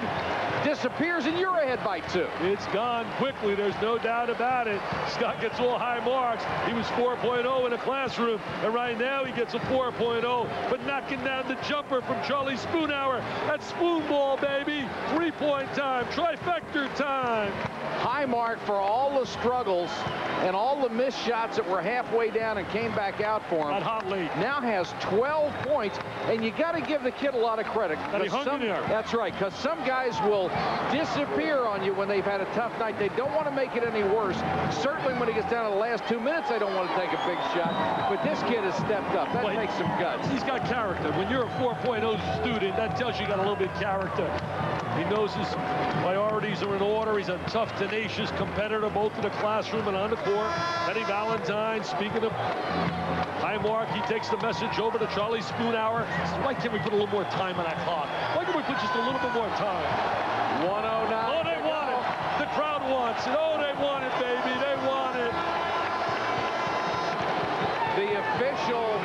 Speaker 1: disappears, and you're ahead by two.
Speaker 2: It's gone quickly. There's no doubt about it. Scott gets all high marks. He was 4.0 in the classroom, and right now he gets a 4.0. But knocking down the jumper from Charlie Spoonhour. That's spoon ball, baby. Three-point time. Trifecta time.
Speaker 1: Highmark for all the struggles and all the missed shots that were halfway down and came back out for him.
Speaker 2: Not hot late.
Speaker 1: now has 12 points, and you got to give the kid a lot of credit.
Speaker 2: That he hung in there.
Speaker 1: That's right, because some guys will disappear on you when they've had a tough night. They don't want to make it any worse. Certainly when it gets down to the last two minutes, they don't want to take a big shot. But this kid has stepped up. That
Speaker 2: Well,
Speaker 1: takes some guts.
Speaker 2: He's got character. When you're a 4.0 student, that tells you you got a little bit of character. He knows his priorities are in order. He's a tough, tenacious competitor, both in the classroom and on the court. Eddie Valentine, speaking of high mark, he takes the message over to Charlie Spoonhour. He says, Why can't we put a little more time on that clock? Why can't we put just a little bit more time?
Speaker 1: 109.
Speaker 2: Oh, they want it. The crowd wants it. Oh, they want it, baby. They want it.
Speaker 1: The official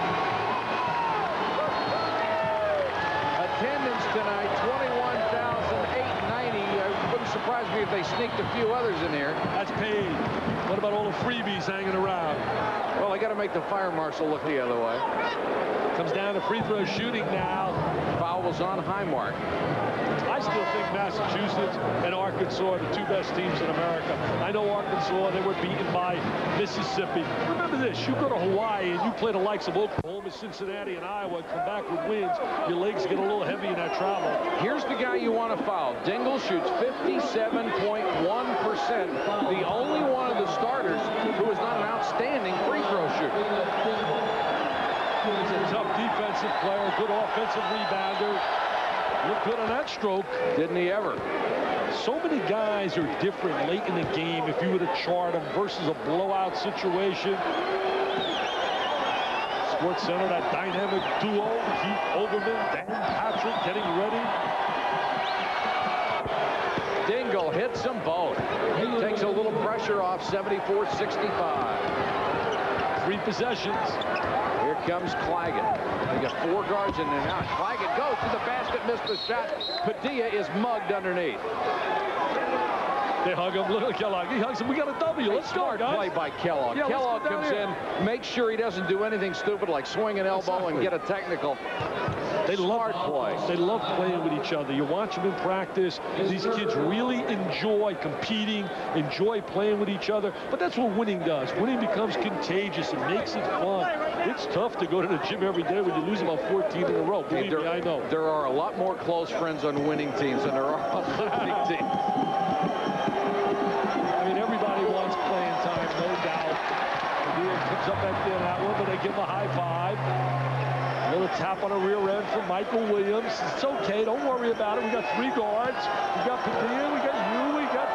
Speaker 1: attendance tonight, 21,890. It wouldn't surprise me if they sneaked a few others in here.
Speaker 2: That's paid. What about all the freebies hanging around?
Speaker 1: Well, they got to make the fire marshal look the other way.
Speaker 2: Comes down to free throw shooting now.
Speaker 1: Foul was on Highmark.
Speaker 2: I still think Massachusetts and Arkansas are the two best teams in America. I know Arkansas, they were beaten by Mississippi. Remember this, you go to Hawaii and you play the likes of Oklahoma, Cincinnati, and Iowa and come back with wins, your legs get a little heavy in that travel.
Speaker 1: Here's the guy you want to foul. Dingle shoots 57.1%. The only one of the starters who is not an outstanding free throw shooter.
Speaker 2: He's a tough defensive player, good offensive rebounder. Looked good on that stroke.
Speaker 1: Didn't he ever?
Speaker 2: So many guys are different late in the game if you were to chart them versus a blowout situation. Sports Center, that dynamic duo, Keith Olbermann, Dan Patrick getting ready.
Speaker 1: Dingle hits them both. Takes a little pressure off 74-65.
Speaker 2: Three possessions.
Speaker 1: Here comes Claggett. They got four guards in there now. Claggett goes to the basket, missed the shot. Padilla is mugged underneath.
Speaker 2: They hug him. Look at Kellogg. He hugs him. We got a W. Let's
Speaker 1: Smart
Speaker 2: go, guys.
Speaker 1: play by Kellogg.
Speaker 2: Yeah,
Speaker 1: Kellogg comes
Speaker 2: here.
Speaker 1: in, makes sure he doesn't do anything stupid like swing an elbow and get a technical.
Speaker 2: They love
Speaker 1: play.
Speaker 2: They love playing with each other. You watch them in practice. These kids really enjoy competing, enjoy playing with each other. But that's what winning does. Winning becomes contagious. It makes it fun. It's tough to go to the gym every day when you lose about 14 in a row. Believe
Speaker 1: there,
Speaker 2: me, I know.
Speaker 1: there are a lot more close friends on winning teams than there are on <laughs> losing teams.
Speaker 2: I mean, everybody wants playing time, no doubt. Padilla comes up empty on that one, but they give him a high five. A on a rear end from Michael Williams. It's okay. Don't worry about it. We got three guards. We got Padilla. We got you. We got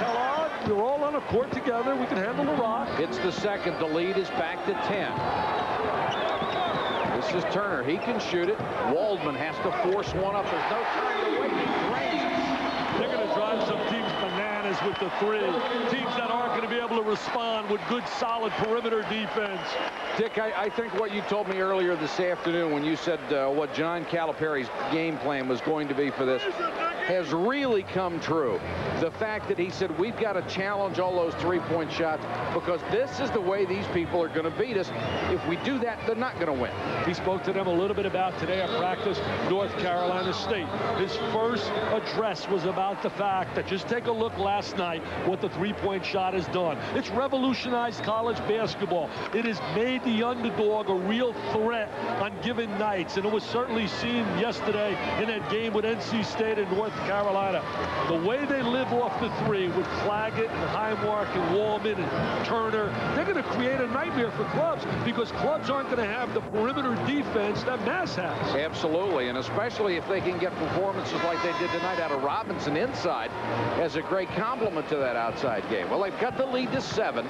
Speaker 2: Kellogg. We're all on a court together. We can handle the rock.
Speaker 1: It's the second. The lead is back to 10. This is Turner. He can shoot it. Waldman has to force one up. There's no time to wait. He drains it.
Speaker 2: They're going to drive some teams with the three. Teams that aren't going to be able to respond with good, solid perimeter defense.
Speaker 1: Dick, I, I think what you told me earlier this afternoon when you said uh, what John Calipari's game plan was going to be for this has really come true. The fact that he said we've got to challenge all those three-point shots because this is the way these people are going to beat us. If we do that, they're not going to win.
Speaker 2: He spoke to them a little bit about today at practice, North Carolina State. His first address was about the fact that just take a look last night what the three-point shot has done. It's revolutionized college basketball. It has made the underdog a real threat on given nights, and it was certainly seen yesterday in that game with NC State and North Carolina. The way they live off the three with Claggett and Highmark and Waldman and Turner, they're going to create a nightmare for clubs because clubs aren't going to have the perimeter defense that Mass has.
Speaker 1: Absolutely, and especially if they can get performances like they did tonight out of Robinson inside as a great complement to that outside game. Well, they've cut the lead to seven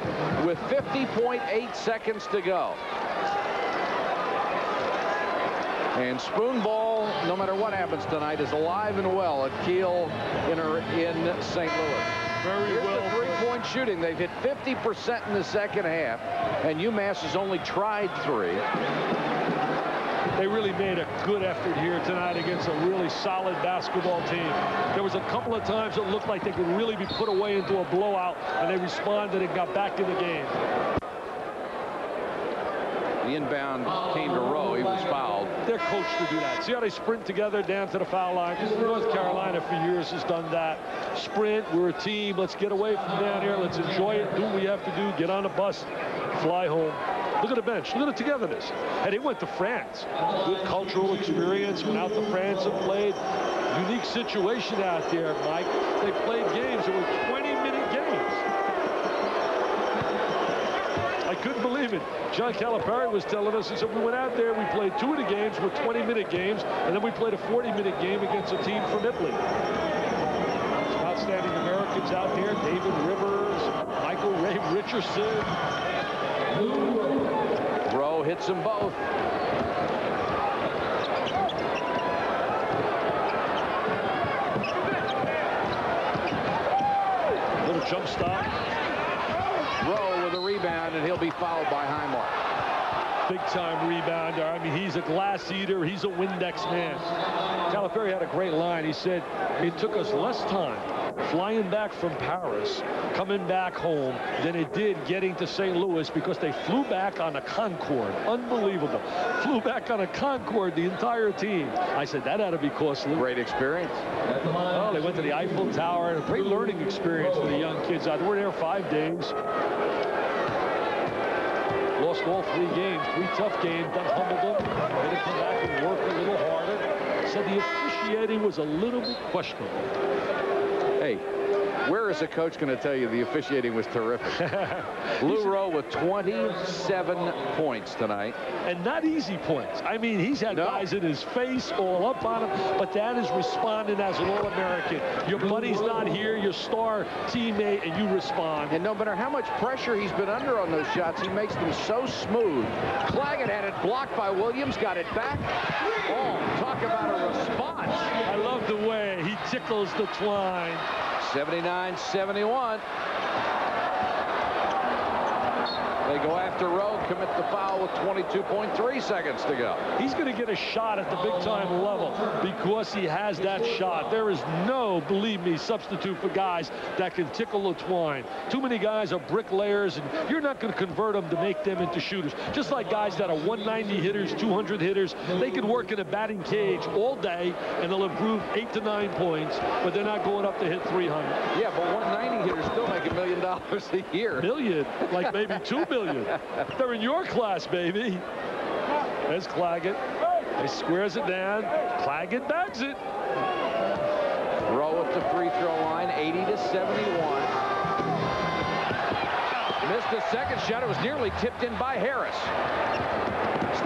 Speaker 1: with 50.8 seconds to go. And Spoonball, no matter what happens tonight, is alive and well at Kiel in, her, in St. Louis.
Speaker 2: Very
Speaker 1: Here's
Speaker 2: well.
Speaker 1: the three-point shooting. They've hit 50% in the second half, and UMass has only tried three.
Speaker 2: They really made a good effort here tonight against a really solid basketball team. There was a couple of times it looked like they could really be put away into a blowout, and they responded and got back in the game.
Speaker 1: The inbound came to Roe. He was fouled.
Speaker 2: They're coached to do that. See how they sprint together down to the foul line? North Carolina for years has done that. Sprint, we're a team. Let's get away from down here. Let's enjoy it. Do what we have to do. Get on the bus. Fly home. Look at the bench. Look at the togetherness. And they went to France. Good cultural experience. Went out to France and played. Unique situation out there, Mike. They played games that were 20-minute couldn't believe it. John Calipari was telling us, he said, we went out there, we played two of the games were 20-minute games, and then we played a 40-minute game against a team from Italy. Some outstanding Americans out there, David Rivers, Michael Ray Richardson.
Speaker 1: Roe hits them both.
Speaker 2: Little jump stop.
Speaker 1: Roe with a rebound, and he'll be fouled by Highmark.
Speaker 2: Big time rebounder. I mean, he's a glass eater. He's a Windex man. Calipari had a great line. He said, it took us less time flying back from Paris, coming back home, than it did getting to St. Louis because they flew back on a Concorde. Unbelievable. Flew back on a Concorde, the entire team. I said, that ought to be costly.
Speaker 1: Great experience.
Speaker 2: Well, they went to the Eiffel Tower. A great learning experience for the young kids. We're there five days. Lost all three games. Three tough games. That humbled them. They had to come back and work a little harder. Said the officiating was a little bit questionable.
Speaker 1: Where is the coach going to tell you the officiating was terrific? <laughs> Lou Roe with 27 points tonight.
Speaker 2: And not easy points. I mean, he's had no. guys in his face all up on him, but that is responding as an All-American. Your buddy's not here, your star teammate, and you respond.
Speaker 1: And no matter how much pressure he's been under on those shots, he makes them so smooth. Claggett had it blocked by Williams, got it back. Oh, talk about a response.
Speaker 2: I love the way he tickles the twine.
Speaker 1: 79-71. They go after Roe, commit the foul with 22.3 seconds to go.
Speaker 2: He's going to get a shot at the big-time level because he has that shot. There is no, believe me, substitute for guys that can tickle the twine. Too many guys are bricklayers, and you're not going to convert them to make them into shooters. Just like guys that are 190 hitters, 200 hitters, they can work in a batting cage all day, and they'll improve eight to nine points, but they're not going up to hit 300.
Speaker 1: Yeah, but 190 hitters still make a million dollars a year.
Speaker 2: Million, like maybe two million million. They're in your class, baby. There's Claggett. He squares it down. Claggett bags it.
Speaker 1: Roe at the free throw line, 80 to 71. Missed the second shot. It was nearly tipped in by Harris.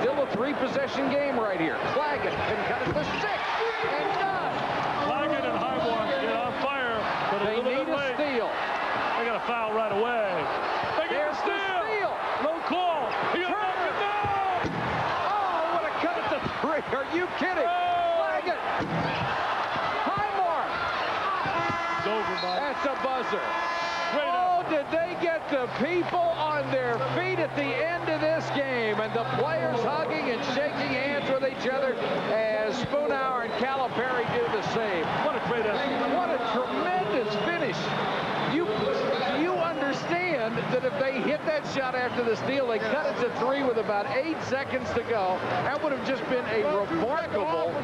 Speaker 1: Still a three-possession game right here. Claggett can cut it to six and done.
Speaker 2: Claggett and Highmark get on fire, but a
Speaker 1: they
Speaker 2: little
Speaker 1: need
Speaker 2: bit
Speaker 1: a
Speaker 2: late.
Speaker 1: steal.
Speaker 2: They got a foul right away. They get
Speaker 1: There's
Speaker 2: a steal.
Speaker 1: The steal.
Speaker 2: No call. He got
Speaker 1: Turner. Oh, what a cut at the three. Are you kidding? Flag it. Highmark.
Speaker 2: It's over,
Speaker 1: A buzzer. Oh, did they get the people on their feet at the end of this game? And the players hugging and shaking hands with each other as Spoonhour and Calipari do the same.
Speaker 2: What a great effort.
Speaker 1: What a tremendous finish. You understand that if they hit that shot after the steal, they cut it to three with about eight seconds to go. That would have just been a remarkable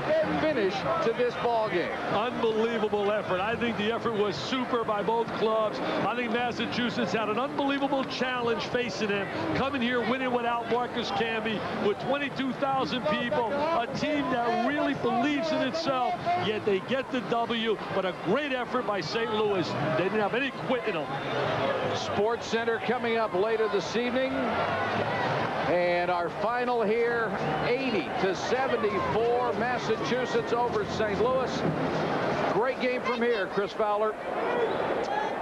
Speaker 1: finish to this ball game.
Speaker 2: Unbelievable effort. I think the effort was super by both clubs. I think Massachusetts had an unbelievable challenge facing him. Coming here winning without Marcus Camby with 22,000 people. A team that really believes in itself, yet they get the W. But a great effort by St. Louis. They didn't have any quit in them.
Speaker 1: Sports Center coming up later this evening. And our final here, 80 to 74, Massachusetts over St. Louis. Great game from here, Chris Fowler.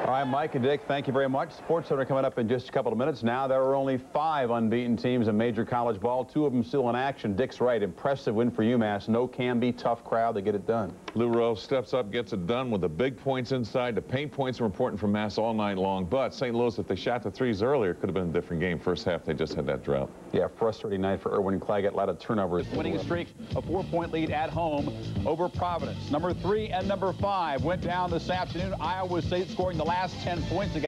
Speaker 4: All right, Mike and Dick, thank you very much. Sports Center coming up in just a couple of minutes. Now there are only five unbeaten teams in major college ball, two of them still in action. Dick's right, impressive win for UMass. No can be tough crowd to get it done.
Speaker 5: Lou Roe steps up, gets it done with the big points inside. The paint points are important for Mass all night long. But St. Louis, if they shot the threes earlier, could have been a different game. First half, they just had that drought.
Speaker 4: Yeah, frustrating night for Erwin Claggett. A lot of turnovers.
Speaker 6: Winning a streak, a four-point lead at home over Providence. Number three and number five went down this afternoon. Iowa State scoring the last 10 points again.